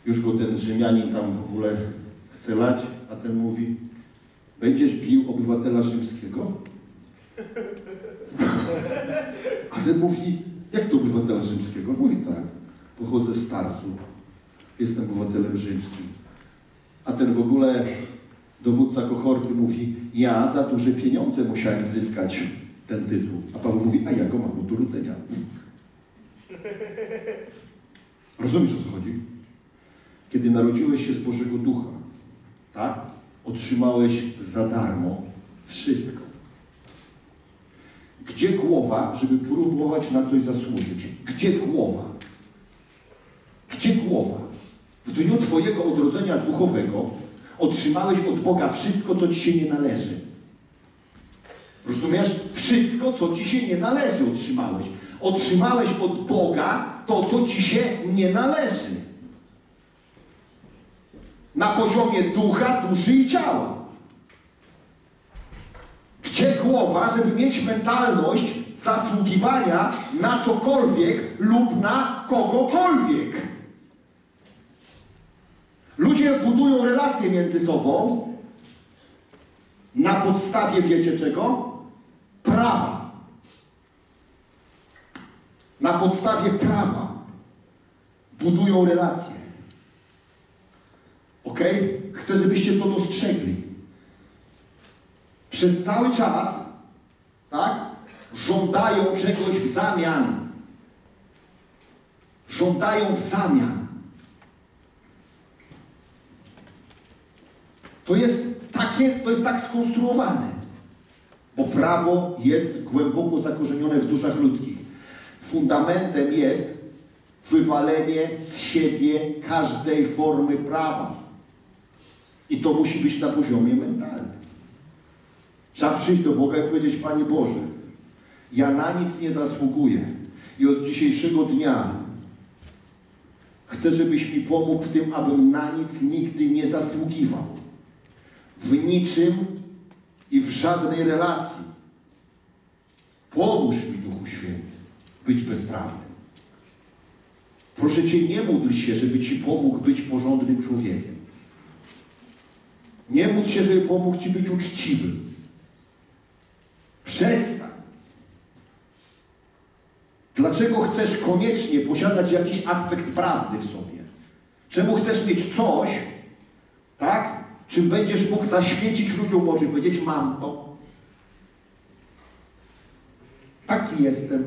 już go ten Rzymianin tam w ogóle chce lać, a ten mówi, będziesz bił obywatela rzymskiego? A ten mówi, jak to obywatela rzymskiego? Mówi tak, pochodzę z Tarsu, jestem obywatelem rzymskim. A ten w ogóle dowódca kohorty mówi, ja za duże pieniądze musiałem zyskać ten tytuł. A Paweł mówi, a ja go mam od urodzenia. Rozumiesz o co chodzi? Kiedy narodziłeś się z Bożego Ducha, tak? Otrzymałeś za darmo wszystko. Gdzie głowa, żeby próbować na coś zasłużyć? Gdzie głowa? Gdzie głowa? W dniu Twojego odrodzenia duchowego otrzymałeś od Boga wszystko, co Ci się nie należy. Rozumiesz? Wszystko, co Ci się nie należy, otrzymałeś. Otrzymałeś od Boga to, co Ci się nie należy. Na poziomie ducha, duszy i ciała. Gdzie głowa, żeby mieć mentalność zasługiwania na cokolwiek lub na kogokolwiek? Ludzie budują relacje między sobą na podstawie, wiecie czego? Prawa. Na podstawie prawa budują relacje. Ok? Chcę, żebyście to dostrzegli. Przez cały czas, tak? Żądają czegoś w zamian. Żądają w zamian. To jest takie, to jest tak skonstruowane. Bo prawo jest głęboko zakorzenione w duszach ludzkich. Fundamentem jest wywalenie z siebie każdej formy prawa. I to musi być na poziomie mentalnym. Trzeba przyjść do Boga i powiedzieć, Panie Boże, ja na nic nie zasługuję. I od dzisiejszego dnia chcę, żebyś mi pomógł w tym, abym na nic nigdy nie zasługiwał. W niczym i w żadnej relacji. Pomóż mi, Duchu Święty, być bezprawnym. Proszę Cię, nie módl się, żeby Ci pomógł być porządnym człowiekiem. Nie módl się, żeby pomógł Ci być uczciwym. Przestań. Dlaczego chcesz koniecznie posiadać jakiś aspekt prawdy w sobie? Czemu chcesz mieć coś, tak? czym będziesz mógł zaświecić ludziom oczy powiedzieć, mam to. Taki jestem.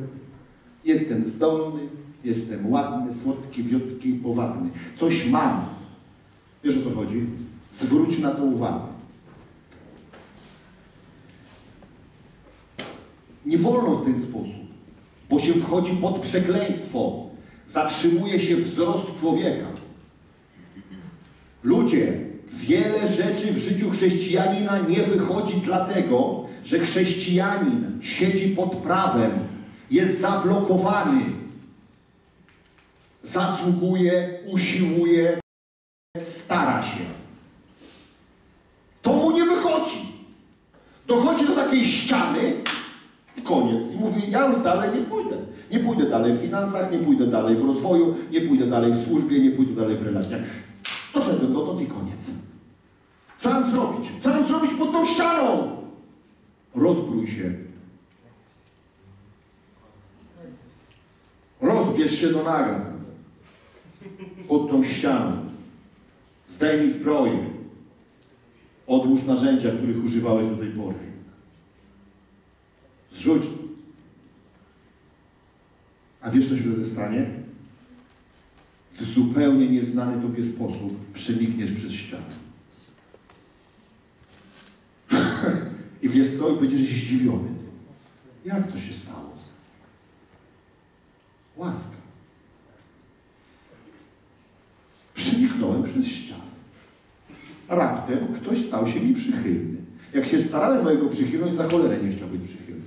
Jestem zdolny, jestem ładny, słodki, wiotki i powabny. Coś mam. Wiesz o co chodzi? Zwróć na to uwagę. Nie wolno w ten sposób, bo się wchodzi pod przekleństwo. Zatrzymuje się wzrost człowieka. Ludzie, wiele rzeczy w życiu chrześcijanina nie wychodzi dlatego, że chrześcijanin siedzi pod prawem, jest zablokowany, zasługuje, usiłuje, stara się. To mu nie wychodzi. Dochodzi do takiej ściany i koniec. I mówi, ja już dalej nie pójdę. Nie pójdę dalej w finansach, nie pójdę dalej w rozwoju, nie pójdę dalej w służbie, nie pójdę dalej w relacjach. Doszedłem dotąd i koniec. Co mam zrobić? Co mam zrobić pod tą ścianą? Rozbrój się. Rozbierz się do naga. Pod tą ścianą. Zdejmij zbroję. Odłóż narzędzia, których używałeś do tej pory. Zrzuć to. A wiesz, co się wtedy stanie? W zupełnie nieznany Tobie sposób przenikniesz przez ścianę. I wiesz co? I będziesz zdziwiony. Jak to się stało? Łaska. Przeniknąłem przez ścianę. Raptem ktoś stał się mi przychylny. Jak się starałem o jego przychylność, za cholerę nie chciał być przychylny.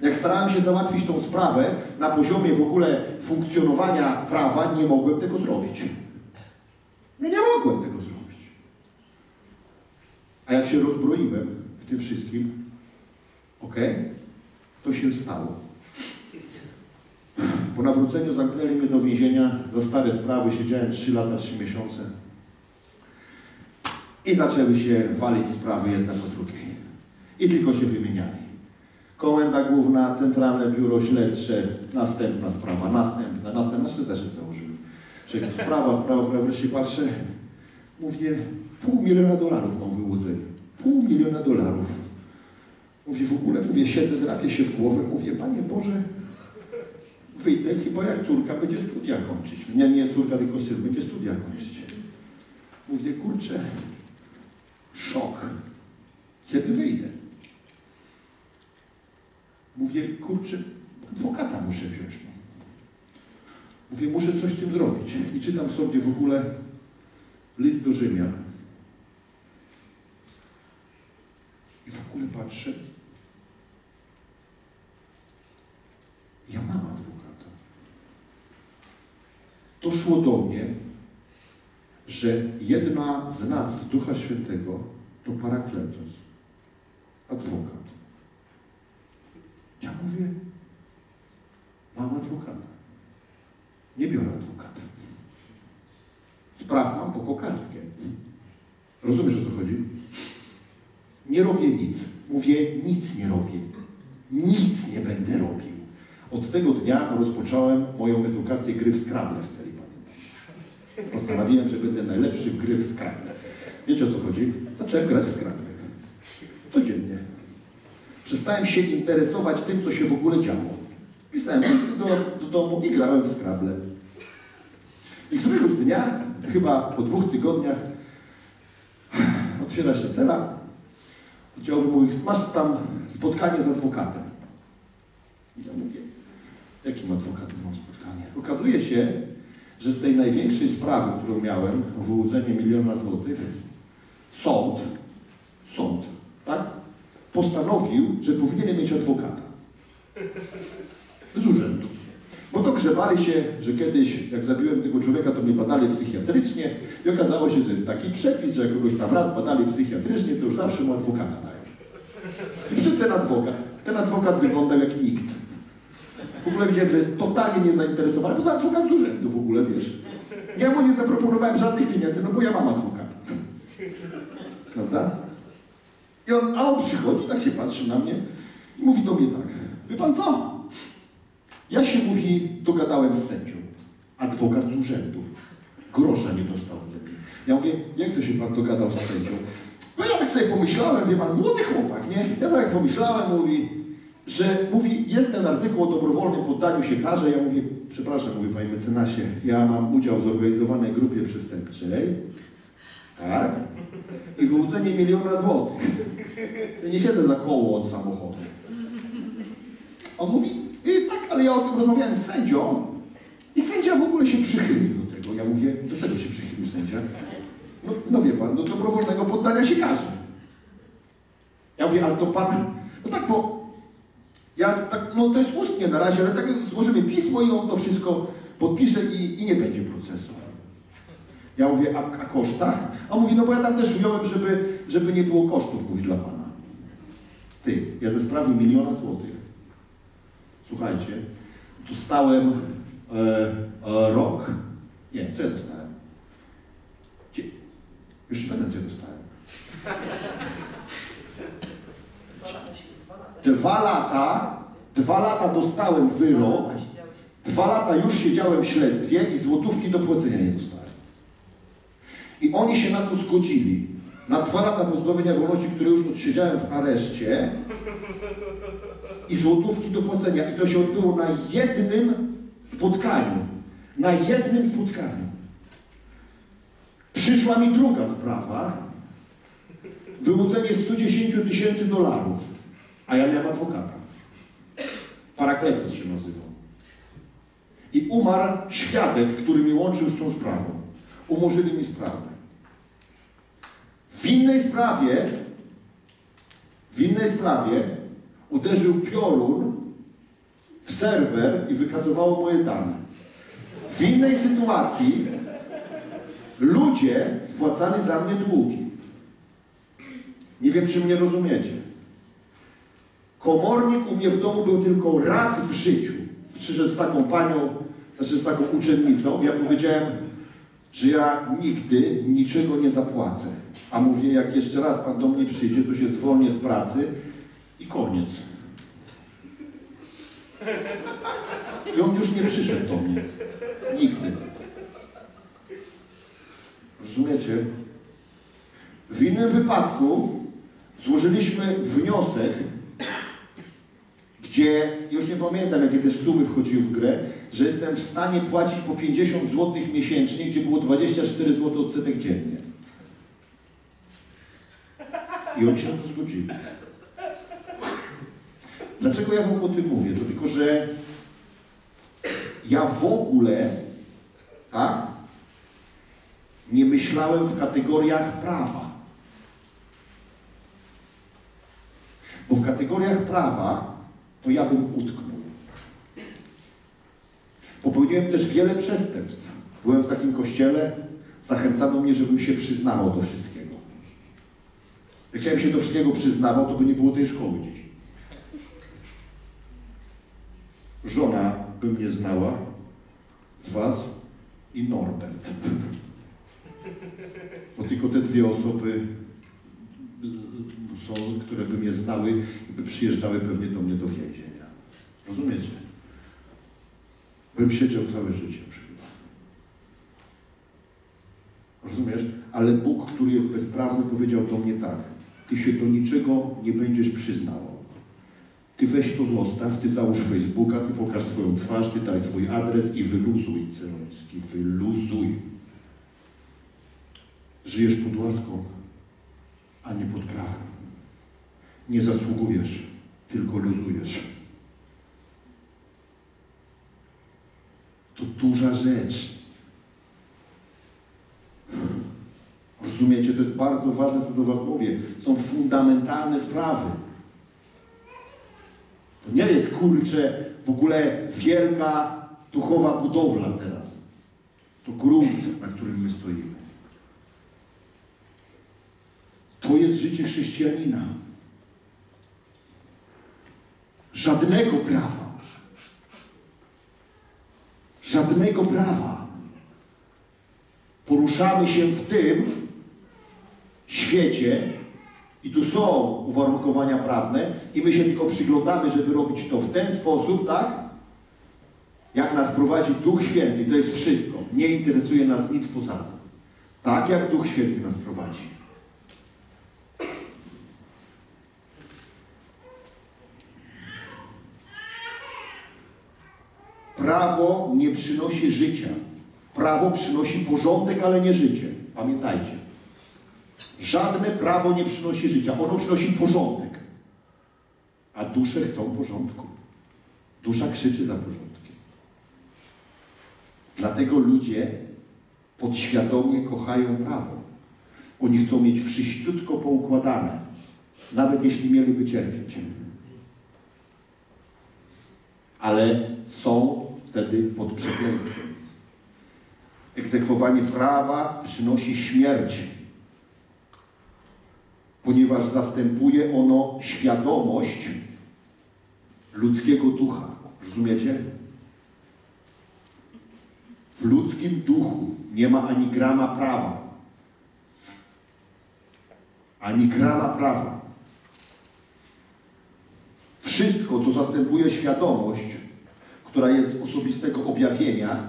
Jak starałem się załatwić tą sprawę na poziomie w ogóle funkcjonowania prawa, nie mogłem tego zrobić. No nie mogłem tego zrobić. A jak się rozbroiłem w tym wszystkim, ok, to się stało. Po nawróceniu zamknęli mnie do więzienia za stare sprawy, siedziałem 3 lata, 3 miesiące. I zaczęły się walić sprawy jedna po drugiej. I tylko się wymieniali. Komenda Główna, Centralne Biuro Śledcze, następna sprawa, następna, następna, jeszcze zeszyt założyłem. Czyli sprawa, sprawa, sprawa, wreszcie patrzę, mówię, pół miliona dolarów mam wyłudzenie. Pół miliona dolarów. Mówię, w ogóle, mówię, siedzę, drapię się w głowę, mówię, Panie Boże, wyjdę chyba jak córka będzie studia kończyć. Nie, nie córka, tylko syn będzie studia kończyć. Mówię, kurczę, szok. Kiedy wyjdę? Mówię, kurczę, adwokata muszę wziąć. No. Mówię, muszę coś z tym zrobić. I czytam sobie w ogóle list do Rzymian. I w ogóle patrzę. Ja mam adwokata. Doszło do mnie, że jedna z nazw Ducha Świętego to Parakletos, adwokat. Ja mówię, mam adwokata. Nie biorę adwokata. Spraw mam po kokardkę. Rozumiesz o co chodzi? Nie robię nic. Mówię, nic nie robię. Nic nie będę robił. Od tego dnia rozpocząłem moją edukację gry w Scrabble w celi pamiętam. Postanowiłem, że będę najlepszy w gry w Scrabble. Wiecie o co chodzi? Zacząłem grać w Scrabble. Przestałem się interesować tym, co się w ogóle działo. Pisałem listy do, do domu i grałem w Scrabble. I któregoś dnia, chyba po dwóch tygodniach, otwiera się cela. Oddziałowy mówi, masz tam spotkanie z adwokatem. I ja mówię, z jakim adwokatem mam spotkanie? Okazuje się, że z tej największej sprawy, którą miałem, wyłudzenie miliona złotych, sąd, sąd, tak, postanowił, że powinien mieć adwokata. Z urzędu. Bo to grzebali się, że kiedyś, jak zabiłem tego człowieka, to mnie badali psychiatrycznie i okazało się, że jest taki przepis, że jak kogoś tam raz badali psychiatrycznie, to już zawsze mu adwokata dają. I przyszedł ten adwokat. Ten adwokat wyglądał jak nikt. W ogóle widziałem, że jest totalnie niezainteresowany, bo to adwokat z urzędu w ogóle, wiesz. Ja mu nie zaproponowałem żadnych pieniędzy, no bo ja mam adwokata. Prawda? I on, a on przychodzi, tak się patrzy na mnie i mówi do mnie tak. Wie pan co? Ja się, mówi, dogadałem z sędzią. Adwokat z urzędu. Grosza nie dostał mnie. Ja mówię, jak to się pan dogadał z sędzią? No ja tak sobie pomyślałem, wie pan, młody chłopak, nie? Ja tak pomyślałem, mówi, że mówi, jest ten artykuł o dobrowolnym poddaniu się karze. Ja mówię, przepraszam, mówię panie mecenasie, ja mam udział w zorganizowanej grupie przestępczej, tak? I wyłudzenie miliona złotych. Ja nie siedzę za koło od samochodu. On mówi, y, tak, ale ja o tym rozmawiałem z sędzią i sędzia w ogóle się przychylił do tego. Ja mówię, do czego się przychylił sędzia? No, no wie pan, do dobrowolnego poddania się karze. Ja mówię, ale to pan, no tak, bo ja tak, no to jest ustnie na razie, ale tak złożymy pismo i on to wszystko podpisze i, i nie będzie procesu. Ja mówię, a, a koszta? A on mówi, no bo ja tam też ująłem, żeby, żeby nie było kosztów, mówi dla pana. Ty, ja ze sprawy miliona złotych, słuchajcie, dostałem e, e, rok, nie, co ja dostałem? Już nie pamiętam, co ja dostałem. Dwa lata, dwa lata dostałem wyrok, dwa lata już siedziałem w śledztwie i złotówki do płacenia nie dostałem. I oni się na to zgodzili. Na dwa lata pozbawienia wolności, które już odsiedziałem w areszcie i złotówki do płacenia. I to się odbyło na jednym spotkaniu. Na jednym spotkaniu. Przyszła mi druga sprawa. Wyłudzenie 110 tysięcy dolarów. A ja miałem adwokata. Parakletos się nazywał. I umarł świadek, który mnie łączył z tą sprawą. Umorzyli mi sprawę. W innej sprawie, w innej sprawie uderzył piorun w serwer i wykazywało moje dane. W innej sytuacji ludzie spłacali za mnie długi. Nie wiem, czy mnie rozumiecie. Komornik u mnie w domu był tylko raz w życiu. Przyszedł z taką panią, znaczy z taką uczennicą. Ja powiedziałem, że ja nigdy niczego nie zapłacę. A mówię, jak jeszcze raz pan do mnie przyjdzie, to się zwolnię z pracy i koniec. I on już nie przyszedł do mnie. Nigdy. Rozumiecie? W innym wypadku złożyliśmy wniosek, gdzie już nie pamiętam, jakie też sumy wchodziły w grę, że jestem w stanie płacić po 50 zł miesięcznie, gdzie było 24 zł odsetek dziennie. I oni się na to zgodzili. Dlaczego ja wam o tym mówię? Dlatego, że ja w ogóle, tak, nie myślałem w kategoriach prawa. Bo w kategoriach prawa to ja bym utknął. Popełniłem też wiele przestępstw. Byłem w takim kościele, zachęcano mnie, żebym się przyznawał do wszystkiego. Jak ja bym się do wszystkiego przyznawał, to by nie było tej szkoły dzieci. Żona by mnie znała z was i Norbert. Bo tylko te dwie osoby są, które by mnie znały i by przyjeżdżały pewnie do mnie do więzienia. Rozumiecie? Bym siedział całe życie chyba. Rozumiesz? Ale Bóg, który jest bezprawny, powiedział do mnie tak. Ty się do niczego nie będziesz przyznawał. Ty weź to zostaw, ty załóż Facebooka, ty pokaż swoją twarz, ty daj swój adres i wyluzuj, Celoński, wyluzuj. Żyjesz pod łaską, a nie pod prawem. Nie zasługujesz, tylko luzujesz. To duża rzecz. Rozumiecie? To jest bardzo ważne, co do Was mówię. Są fundamentalne sprawy. To nie jest kurcze w ogóle wielka duchowa budowla teraz. To grunt, na którym my stoimy. To jest życie chrześcijanina. Żadnego prawa. Żadnego prawa. Poruszamy się w tym świecie i tu są uwarunkowania prawne i my się tylko przyglądamy, żeby robić to w ten sposób, tak? Jak nas prowadzi Duch Święty, to jest wszystko. Nie interesuje nas nic poza tym. Tak jak Duch Święty nas prowadzi. Prawo nie przynosi życia. Prawo przynosi porządek, ale nie życie. Pamiętajcie. Żadne prawo nie przynosi życia. Ono przynosi porządek. A dusze chcą porządku. Dusza krzyczy za porządkiem. Dlatego ludzie podświadomie kochają prawo. Oni chcą mieć wszyściutko poukładane, nawet jeśli mieliby cierpieć. Ale są wtedy pod przekleństwem. Egzekwowanie prawa przynosi śmierć, ponieważ zastępuje ono świadomość ludzkiego ducha. Rozumiecie? W ludzkim duchu nie ma ani grama prawa. Ani grama prawa. Wszystko, co zastępuje świadomość, która jest z osobistego objawienia,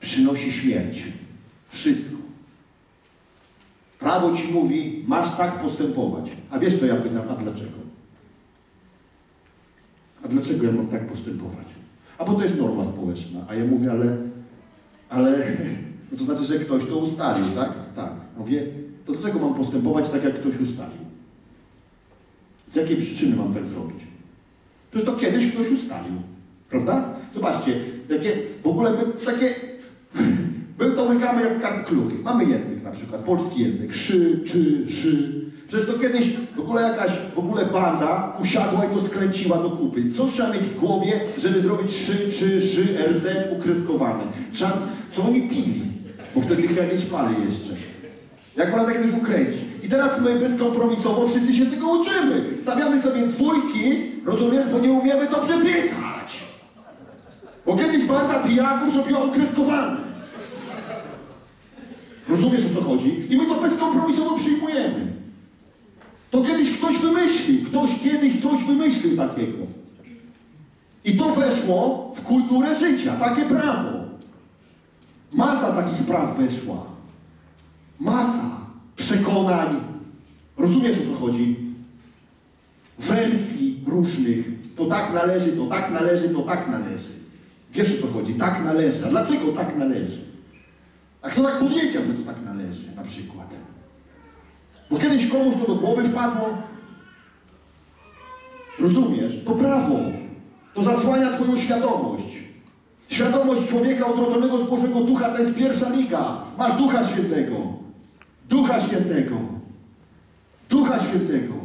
przynosi śmierć. Wszystko. Prawo ci mówi, masz tak postępować. A wiesz, co ja pytam, a dlaczego? A dlaczego ja mam tak postępować? A bo to jest norma społeczna. A ja mówię, ale, ale no to znaczy, że ktoś to ustalił, tak? Tak. Mówię, to dlaczego mam postępować tak, jak ktoś ustalił? Z jakiej przyczyny mam tak zrobić? Przecież to kiedyś ktoś ustalił. Prawda? Zobaczcie, takie, w ogóle my takie, my to łykamy jak kartkluchy. Mamy język na przykład, polski język, szy, czy, szy. Przecież to kiedyś w ogóle jakaś w ogóle banda usiadła i to skręciła do kupy. Co trzeba mieć w głowie, żeby zrobić szy, czy, szy, rz ukreskowane? Trzeba, co oni pili? Bo wtedy chyba nie ćpali jeszcze. Jak można takie coś ukręcić? I teraz my bezkompromisowo wszyscy się tego uczymy. Stawiamy sobie dwójki, rozumiesz, bo nie umiemy dobrze pisać. Bo kiedyś banda pijaków zrobiła ukreskowane. Rozumiesz o co chodzi? I my to bezkompromisowo przyjmujemy. To kiedyś ktoś wymyślił. Ktoś kiedyś coś wymyślił takiego. I to weszło w kulturę życia. Takie prawo. Masa takich praw weszła. Masa przekonań. Rozumiesz o co chodzi? Wersji różnych. To tak należy, to tak należy, to tak należy. Wiesz o co chodzi? Tak należy. A dlaczego tak należy? A kto tak powiedział, że to tak należy na przykład? Bo kiedyś komuś to do głowy wpadło. Rozumiesz? To prawo. To zasłania Twoją świadomość. Świadomość człowieka odrodzonego z Bożego Ducha to jest pierwsza liga. Masz Ducha Świętego. Ducha Świętego. Ducha Świętego.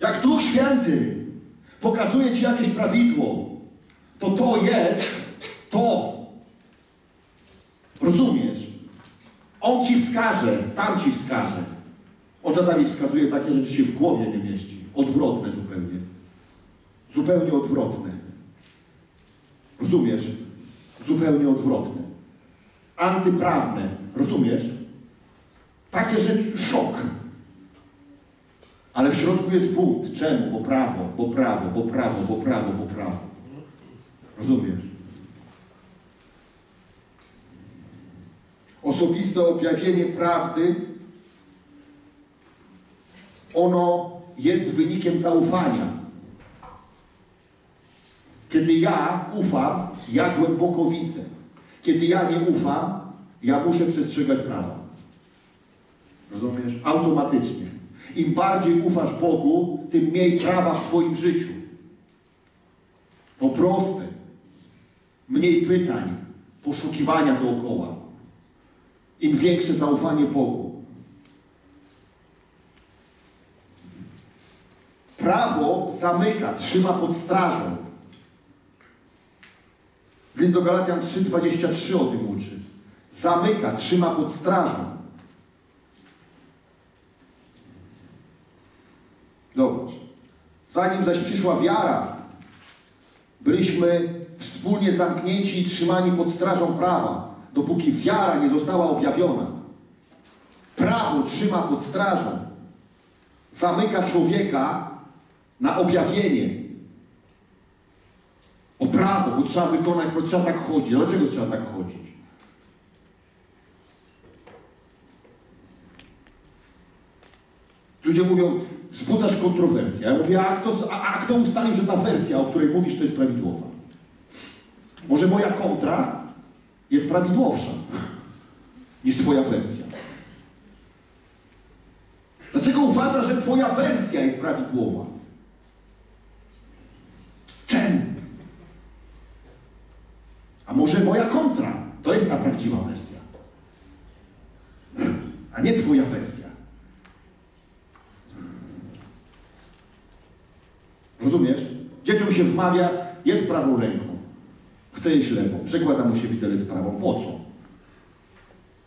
Jak Duch Święty pokazuje Ci jakieś prawidło, to to jest to. Rozumiesz? On Ci wskaże, tam Ci wskaże. On czasami wskazuje takie rzeczy się w głowie nie mieści. Odwrotne zupełnie. Zupełnie odwrotne. Rozumiesz? Zupełnie odwrotne. Antyprawne. Rozumiesz? Takie rzeczy, szok. Ale w środku jest bunt. Czemu? Bo prawo, bo prawo, bo prawo, bo prawo, bo prawo. Rozumiesz? Osobiste objawienie prawdy, ono jest wynikiem zaufania. Kiedy ja ufam, ja głęboko widzę. Kiedy ja nie ufam, ja muszę przestrzegać prawa. Rozumiesz? Automatycznie. Im bardziej ufasz Bogu, tym mniej prawa w Twoim życiu. To proste. Mniej pytań, poszukiwania dookoła. Im większe zaufanie Bogu. Prawo zamyka, trzyma pod strażą. List do Galacjan 3,23 o tym uczy. Zamyka, trzyma pod strażą. Zanim zaś przyszła wiara, byliśmy wspólnie zamknięci i trzymani pod strażą prawa, dopóki wiara nie została objawiona. Prawo trzyma pod strażą. Zamyka człowieka na objawienie. prawo, bo trzeba wykonać, bo trzeba tak chodzić. Dlaczego trzeba tak chodzić? Ludzie mówią, wzbudzasz kontrowersję. Ja mówię, a kto, a, a kto ustalił, że ta wersja, o której mówisz, to jest prawidłowa? Może moja kontra jest prawidłowsza niż twoja wersja. Dlaczego uważasz, że twoja wersja jest prawidłowa? Czemu? A może moja kontra to jest ta prawdziwa wersja? A nie twoja wersja. Rozumiesz? Dzieciom się wmawia, jest prawą ręką. Chce jeść lewą. Przekłada mu się widelec prawą. Po co?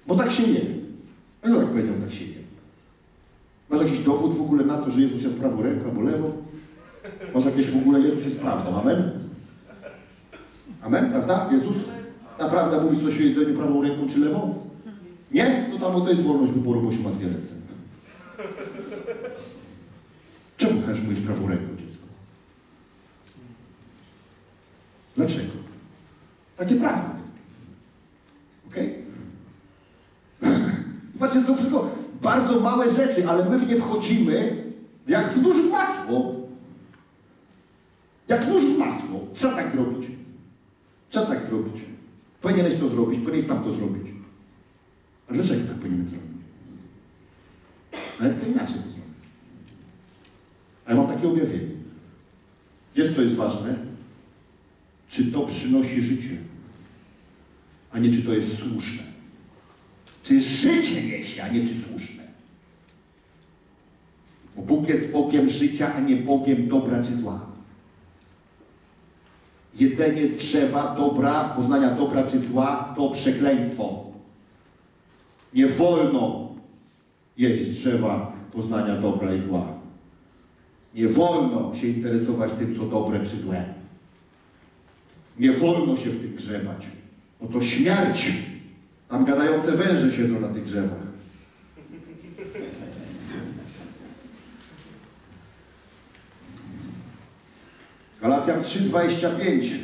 Bo tak się je. No tak powiedział, tak się je. Masz jakiś dowód w ogóle na to, że Jezus jest prawą ręką albo lewą? Masz jakieś w ogóle Jezus jest prawdą. Amen? Amen? Prawda? Jezus? Ta prawda mówi coś o jedzeniu prawą ręką czy lewą? Nie? To tam to jest wolność wyboru, bo się ma dwie ręce. Czemu każesz mówić prawą ręką dziecko? Dlaczego? Takie prawo jest. Okej? Zobaczcie, są tylko bardzo małe rzeczy, ale my w nie wchodzimy jak w nóż w masło. Jak nóż w masło. Trzeba tak zrobić. Trzeba tak zrobić. Powinieneś to zrobić, powinieneś tam to zrobić. A dlaczego tak powinienem zrobić? Ale chcę inaczej to zrobić. Ale mam takie objawienie. Wiesz, co jest ważne? Czy to przynosi życie, a nie czy to jest słuszne. Czy życie niesie, a nie czy słuszne. Bo Bóg jest Bogiem życia, a nie Bogiem dobra czy zła. Jedzenie z drzewa dobra, poznania dobra czy zła, to przekleństwo. Nie wolno jeść drzewa poznania dobra i zła. Nie wolno się interesować tym, co dobre czy złe. Nie wolno się w tym grzebać. Bo to śmierć. Tam gadające węże siedzą na tych drzewach. Galacjan 3,25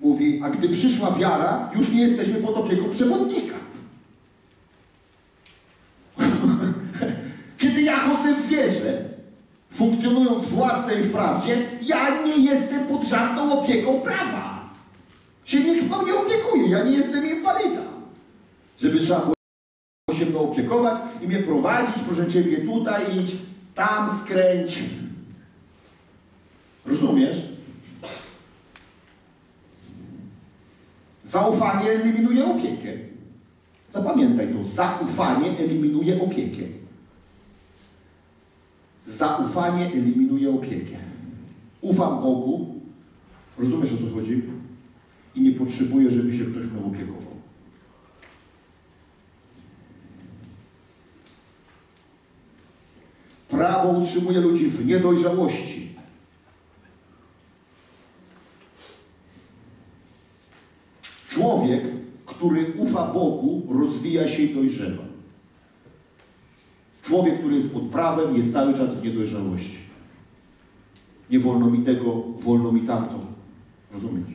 mówi, a gdy przyszła wiara, już nie jesteśmy pod opieką przewodnika. Kiedy ja chodzę w wierze, funkcjonując w łasce i w prawdzie, ja nie jestem pod żadną opieką prawa. Się nikt mną nie opiekuje, ja nie jestem inwalida. Żeby trzeba było się mną opiekować i mnie prowadzić, proszę Ciebie, tutaj idź, tam skręć. Rozumiesz? Zaufanie eliminuje opiekę. Zapamiętaj to. Zaufanie eliminuje opiekę. Zaufanie eliminuje opiekę. Ufam Bogu. Rozumiesz o co chodzi? I nie potrzebuję, żeby się ktoś mną opiekował. Prawo utrzymuje ludzi w niedojrzałości. Człowiek, który ufa Bogu, rozwija się i dojrzewa. Człowiek, który jest pod prawem, jest cały czas w niedojrzałości. Nie wolno mi tego, wolno mi tamto. Rozumiesz?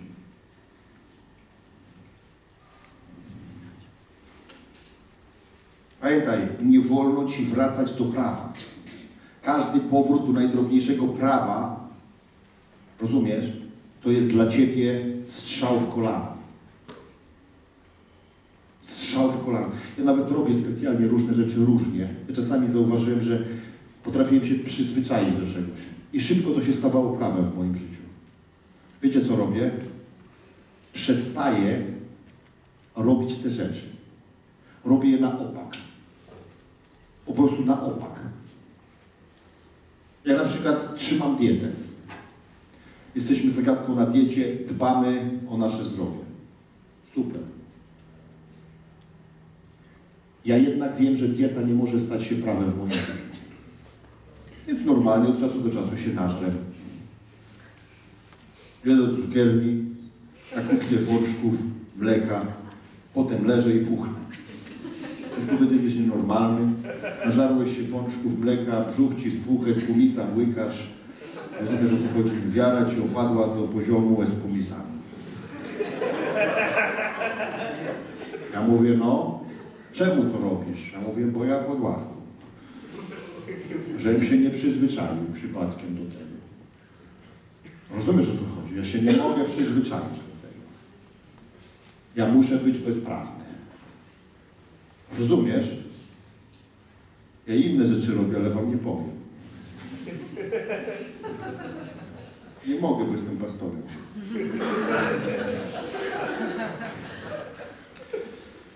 Pamiętaj, nie wolno ci wracać do prawa. Każdy powrót do najdrobniejszego prawa, rozumiesz, to jest dla ciebie strzał w kolano. Strzał w kolano. Ja nawet robię specjalnie różne rzeczy różnie. Ja czasami zauważyłem, że potrafiłem się przyzwyczaić do czegoś. I szybko to się stawało prawem w moim życiu. Wiecie co robię? Przestaję robić te rzeczy. Robię je na opak. Po prostu na opak. Ja na przykład trzymam dietę. Jesteśmy zagadką na diecie, dbamy o nasze zdrowie. Super. Ja jednak wiem, że dieta nie może stać się prawem w moim życiu. Jest normalnie, od czasu do czasu się nażrę. Idę do cukierni, nakupię pączków, mleka, potem leżę i puchnę. Powie, ty jesteś nienormalny, nażarłeś się pączków, mleka, brzuch ci spuchę, spumisa, łykasz, Rozumiesz, że tu chodzi. Wiara ci opadła do poziomu espumisami. Ja mówię, no, czemu to robisz? Ja mówię, bo ja pod łaską. Żebym się nie przyzwyczaił przypadkiem do tego. Rozumiesz, o co chodzi? Ja się nie mogę przyzwyczaić do tego. Ja muszę być bezprawny. Rozumiesz? Ja inne rzeczy robię, ale wam nie powiem. Nie mogę, bo jestem pastorem.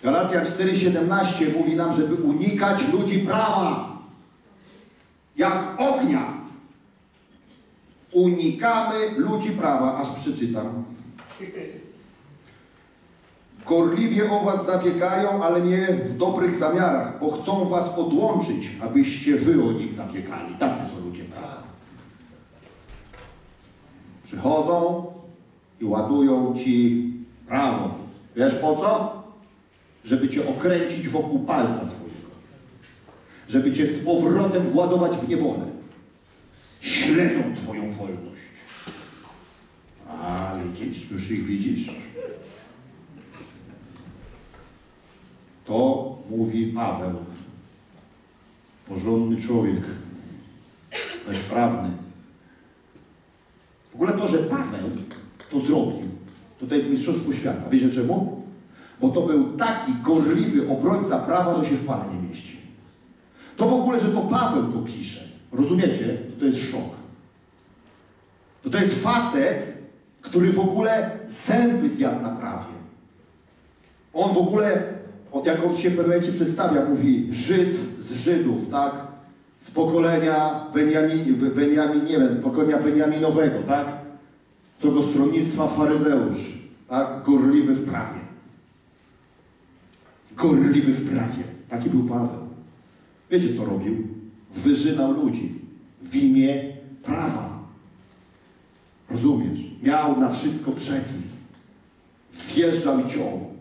Galacjan 4,17 mówi nam, żeby unikać ludzi prawa. Jak ognia. Unikamy ludzi prawa, aż przeczytam. Gorliwie o was zabiegają, ale nie w dobrych zamiarach, bo chcą was odłączyć, abyście wy o nich zabiegali. Tacy są ludzie prawa. Przychodzą i ładują ci prawo. Wiesz po co? Żeby cię okręcić wokół palca swojego. Żeby cię z powrotem władować w niewolę. Śledzą twoją wolność. A widzisz? Już ich widzisz? To mówi Paweł. Porządny człowiek. Bezprawny. W ogóle to, że Paweł to zrobił, to to jest mistrzostwo świata. Wiecie czemu? Bo to był taki gorliwy obrońca prawa, że się w pale nie mieści. To w ogóle, że to Paweł to pisze. Rozumiecie? To, to jest szok. To to jest facet, który w ogóle zęby zjadł na prawie. On w ogóle, od jak on się w pewnym przedstawia, mówi Żyd z Żydów, tak? Z pokolenia Beniamin, Beniamin, nie wiem, z pokolenia Beniaminowego, tak? Do stronnictwa faryzeusz, tak? Gorliwy w prawie. Gorliwy w prawie. Taki był Paweł. Wiecie, co robił? Wyżynał ludzi w imię prawa. Rozumiesz? Miał na wszystko przepis. Wjeżdżał i ciął.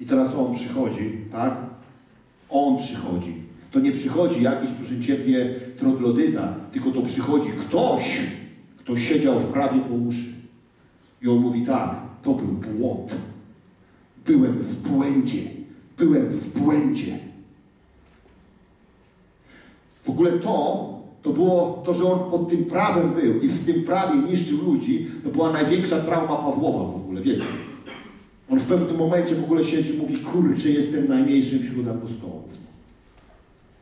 I teraz on przychodzi, tak? On przychodzi. To nie przychodzi jakiś, proszę Ciebie, troglodyta, tylko to przychodzi ktoś, kto siedział w prawie po uszy. I on mówi tak, to był błąd. Byłem w błędzie. Byłem w błędzie. W ogóle to, to było to, że on pod tym prawem był i w tym prawie niszczył ludzi, to była największa trauma Pawłowa w ogóle, wiecie. On w pewnym momencie w ogóle siedzi i mówi, kurczę, jestem najmniejszym wśród apostołów.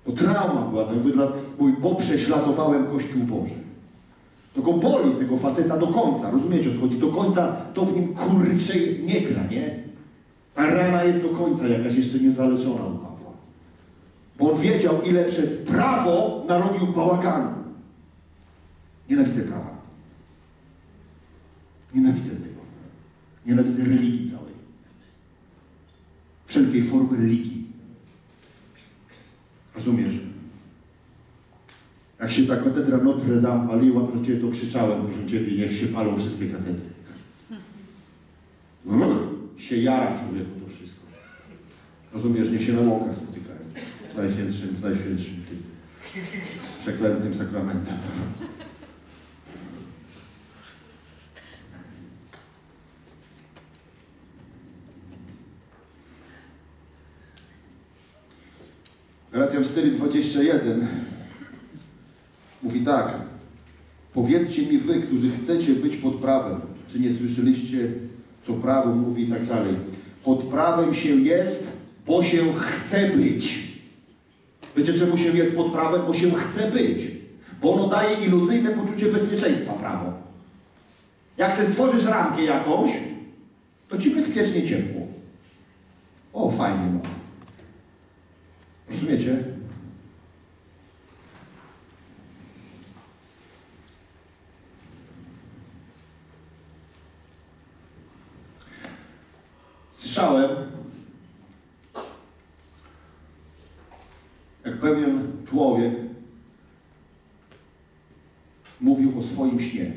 To trauma była, no, mówi, bo prześladowałem Kościół Boży. To go boli tego faceta do końca, rozumiecie, odchodzi do końca, to w nim kurczę nie gra, nie? Ta rana jest do końca jakaś jeszcze niezaleczona u Pawła. Bo on wiedział, ile przez prawo narobił bałaganu. Nienawidzę prawa. Nienawidzę tego. Nienawidzę religii całej. Wszelkiej formy religii. Rozumiesz? Jak się ta katedra Notre Dame paliła, to cię to krzyczałem, proszę Ciebie, niech się palą wszystkie katedry. No, się jara człowieku to wszystko. Rozumiesz, niech się na łąkach spotykają. Z najświętszym, z najświętszym tym przeklętym sakramentem. Galacjan 4,21 mówi tak. Powiedzcie mi wy, którzy chcecie być pod prawem, czy nie słyszeliście, co prawo mówi i tak dalej. Pod prawem się jest, bo się chce być. Wiecie, czemu się jest pod prawem? Bo się chce być. Bo ono daje iluzyjne poczucie bezpieczeństwa, prawo. Jak sobie stworzysz ramkę jakąś, to ci bezpiecznie ciepło. O, fajnie no. Rozumiecie? Człowiek mówił o swoim śnie.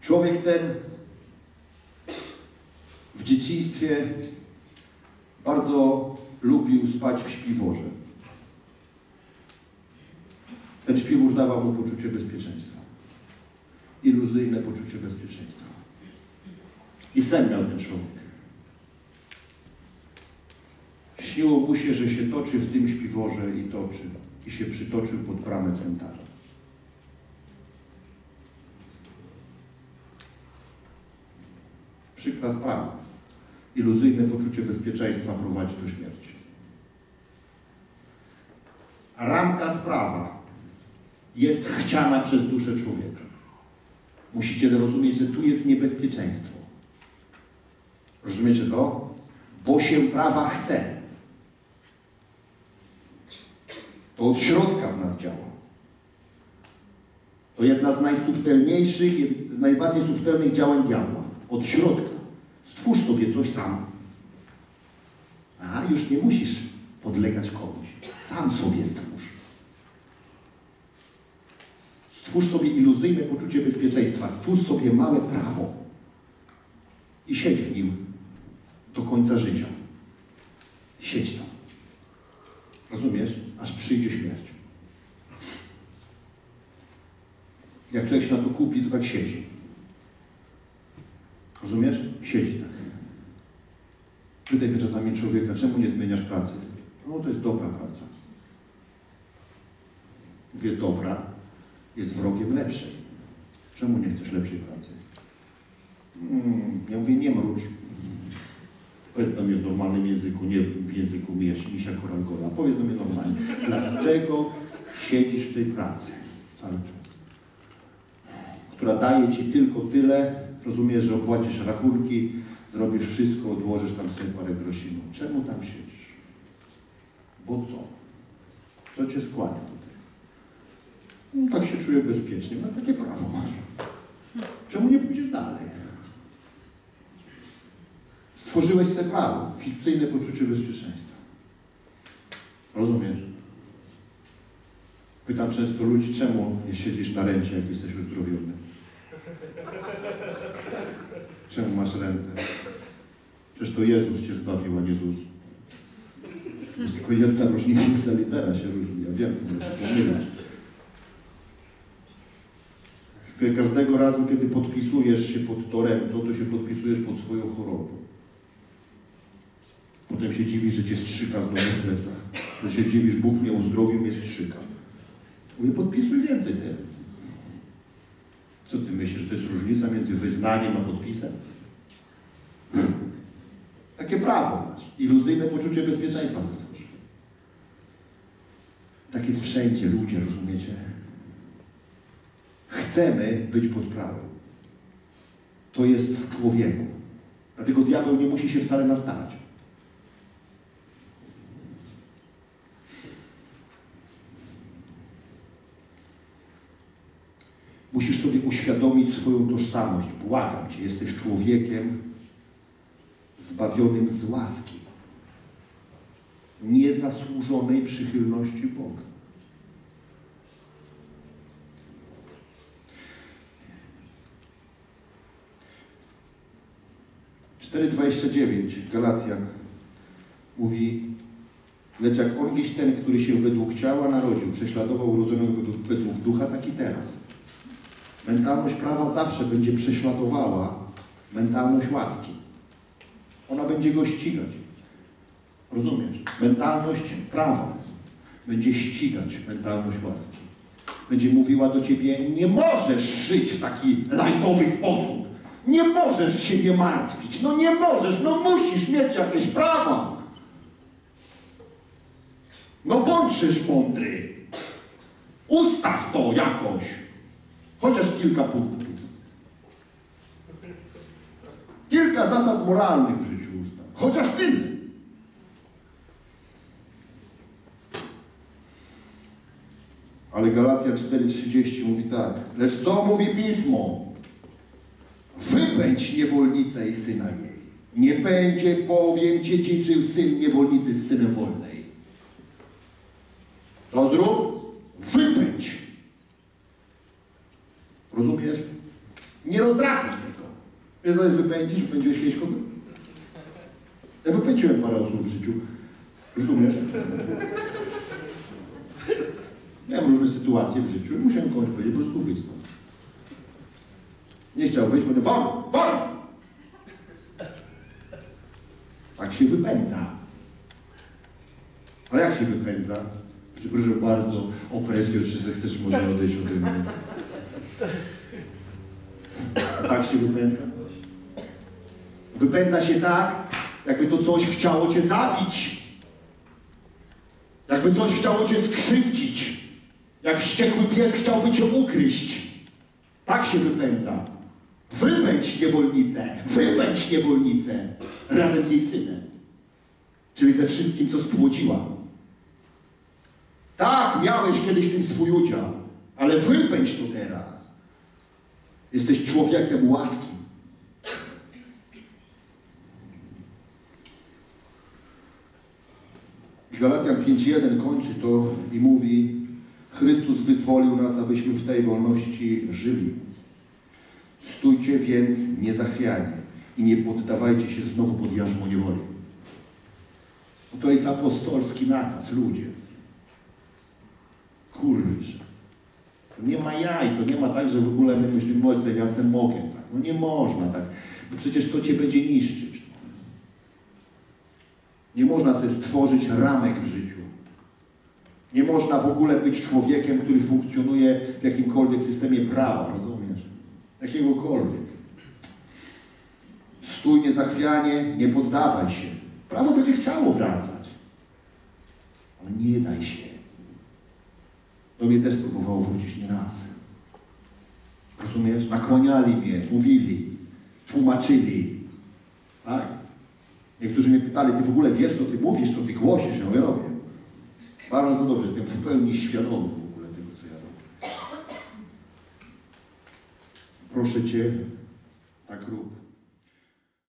Człowiek ten w dzieciństwie bardzo lubił spać w śpiworze. Ten śpiwór dawał mu poczucie bezpieczeństwa. Iluzyjne poczucie bezpieczeństwa. I sen miał ten człowiek. Śniło mu się, że się toczy w tym śpiworze i toczy. I się przytoczył pod bramę cmentarza. Przykra sprawa. Iluzyjne poczucie bezpieczeństwa prowadzi do śmierci. Ramka sprawa jest chciana przez duszę człowieka. Musicie rozumieć, że tu jest niebezpieczeństwo. Rozumiecie to? Bo się prawa chce. To od środka w nas działa. To jedna z najsubtelniejszych, z najbardziej subtelnych działań diabła. Od środka. Stwórz sobie coś sam. A już nie musisz podlegać komuś. Sam sobie stwórz. Stwórz sobie iluzyjne poczucie bezpieczeństwa. Stwórz sobie małe prawo. I siedź w nim do końca życia. Siedź tam. Rozumiesz? Aż przyjdzie śmierć. Jak człowiek się na to kupi, to tak siedzi. Rozumiesz? Siedzi tak. Pytaj mnie czasami człowieka, czemu nie zmieniasz pracy? No to jest dobra praca. Mówię, dobra jest wrogiem lepszej. Czemu nie chcesz lepszej pracy? Hmm, ja mówię, nie mrucz. Powiedz do mnie w normalnym języku, nie w, języku misia koralgola. Powiedz do mnie normalnie. Dlaczego siedzisz w tej pracy cały czas? Która daje ci tylko tyle, rozumiesz, że opłacisz rachunki, zrobisz wszystko, odłożysz tam sobie parę grosinów. Czemu tam siedzisz? Bo co? Co cię skłania tutaj? No, tak się czuję bezpiecznie. No takie prawo masz. Czemu nie pójdziesz dalej? Stworzyłeś sobie prawo, fikcyjne poczucie bezpieczeństwa. Rozumiesz? Pytam często ludzi, czemu nie siedzisz na rencie, jak jesteś uzdrowiony? Czemu masz rentę? Przecież to Jezus cię zbawił, a nie ZUS. Jest tylko jedna różnica, litera się różni. Ja wiem, się Każdego razu, kiedy podpisujesz się pod to rento, to się podpisujesz pod swoją chorobą. Potem się dziwisz, że cię strzyka z w plecach. To się dziwisz, Bóg mnie uzdrowił, mnie strzyka. Mówię, podpisuj więcej teraz. Co ty myślisz, że to jest różnica między wyznaniem a podpisem? Takie prawo masz. Iluzyjne poczucie bezpieczeństwa ze stworzy. Tak jest wszędzie, ludzie, rozumiecie? Chcemy być pod prawem. To jest w człowieku. Dlatego diabeł nie musi się wcale nastarać. Musisz sobie uświadomić swoją tożsamość. Błagam Cię, jesteś człowiekiem zbawionym z łaski, niezasłużonej przychylności Boga. Dziewięć Galacjan mówi Lecz jak on gdzieś ten, który się według ciała narodził, prześladował urodzoną według, ducha, tak i teraz. Mentalność prawa zawsze będzie prześladowała mentalność łaski. Ona będzie go ścigać. Rozumiesz? Mentalność prawa będzie ścigać mentalność łaski. Będzie mówiła do ciebie, nie możesz żyć w taki lajtowy sposób. Nie możesz się nie martwić. No nie możesz, no musisz mieć jakieś prawa. No bądźesz mądry. Ustaw to jakoś. Chociaż kilka punktów. Kilka zasad moralnych w życiu ustaw. Chociaż tyle. Ale Galacja 4,30 mówi tak. Lecz co mówi Pismo? Wypędź niewolnicę i syna jej. Nie będzie bowiem dziedziczył syn niewolnicy z synem wolnej. To zrób, wypędź. Rozumiesz? Tego. Wiesz, co jest wypędzić? Wypędziłeś kiedyś kogoś? Ja wypędziłem parę osób w życiu. Rozumiesz? Miałem różne sytuacje. w życiu i musiałem komuś powiedzieć, po prostu wyjść. Nie chciał wyjść, mówię, bor, bor! Tak się wypędza. Ale jak się wypędza? Przepraszam bardzo, opresję, czy zechcesz może odejść ode mnie. Tak się wypędza? Wypędza się tak, jakby to coś chciało cię zabić. Jakby coś chciało cię skrzywdzić. Jak wściekły pies chciałby cię ukryć. Tak się wypędza. Wypędź niewolnicę, wypędź niewolnicę razem z jej synem. Czyli ze wszystkim, co spłodziła. Tak, miałeś kiedyś tym swój udział, ale wypędź to teraz. Jesteś człowiekiem łaski. Galacjan 5.1 kończy to i mówi Chrystus wyzwolił nas, abyśmy w tej wolności żyli. Stójcie więc niezachwianie i nie poddawajcie się znowu pod jarzmo niewoli. No to jest apostolski nakaz, ludzie. Kurczę. Nie ma jaj, to nie ma tak, że w ogóle my myślimy, o ja se mogę. Tak. No nie można tak, bo przecież to cię będzie niszczyć. Nie można sobie stworzyć ramek w życiu. Nie można w ogóle być człowiekiem, który funkcjonuje w jakimkolwiek systemie prawa, rozumiesz? Jakiegokolwiek. Stój niezachwianie, nie poddawaj się. Prawo będzie chciało wracać. Ale nie daj się. Do mnie też próbowało wrócić nieraz. Rozumiesz? Nakłaniali mnie, mówili, tłumaczyli. Tak? Niektórzy mnie pytali, ty w ogóle wiesz, co ty mówisz, co ty głosisz? Ja mówię, no wiem. Bardzo dobrze, jestem w pełni świadomy w ogóle tego, co ja robię. Proszę Cię, tak rób.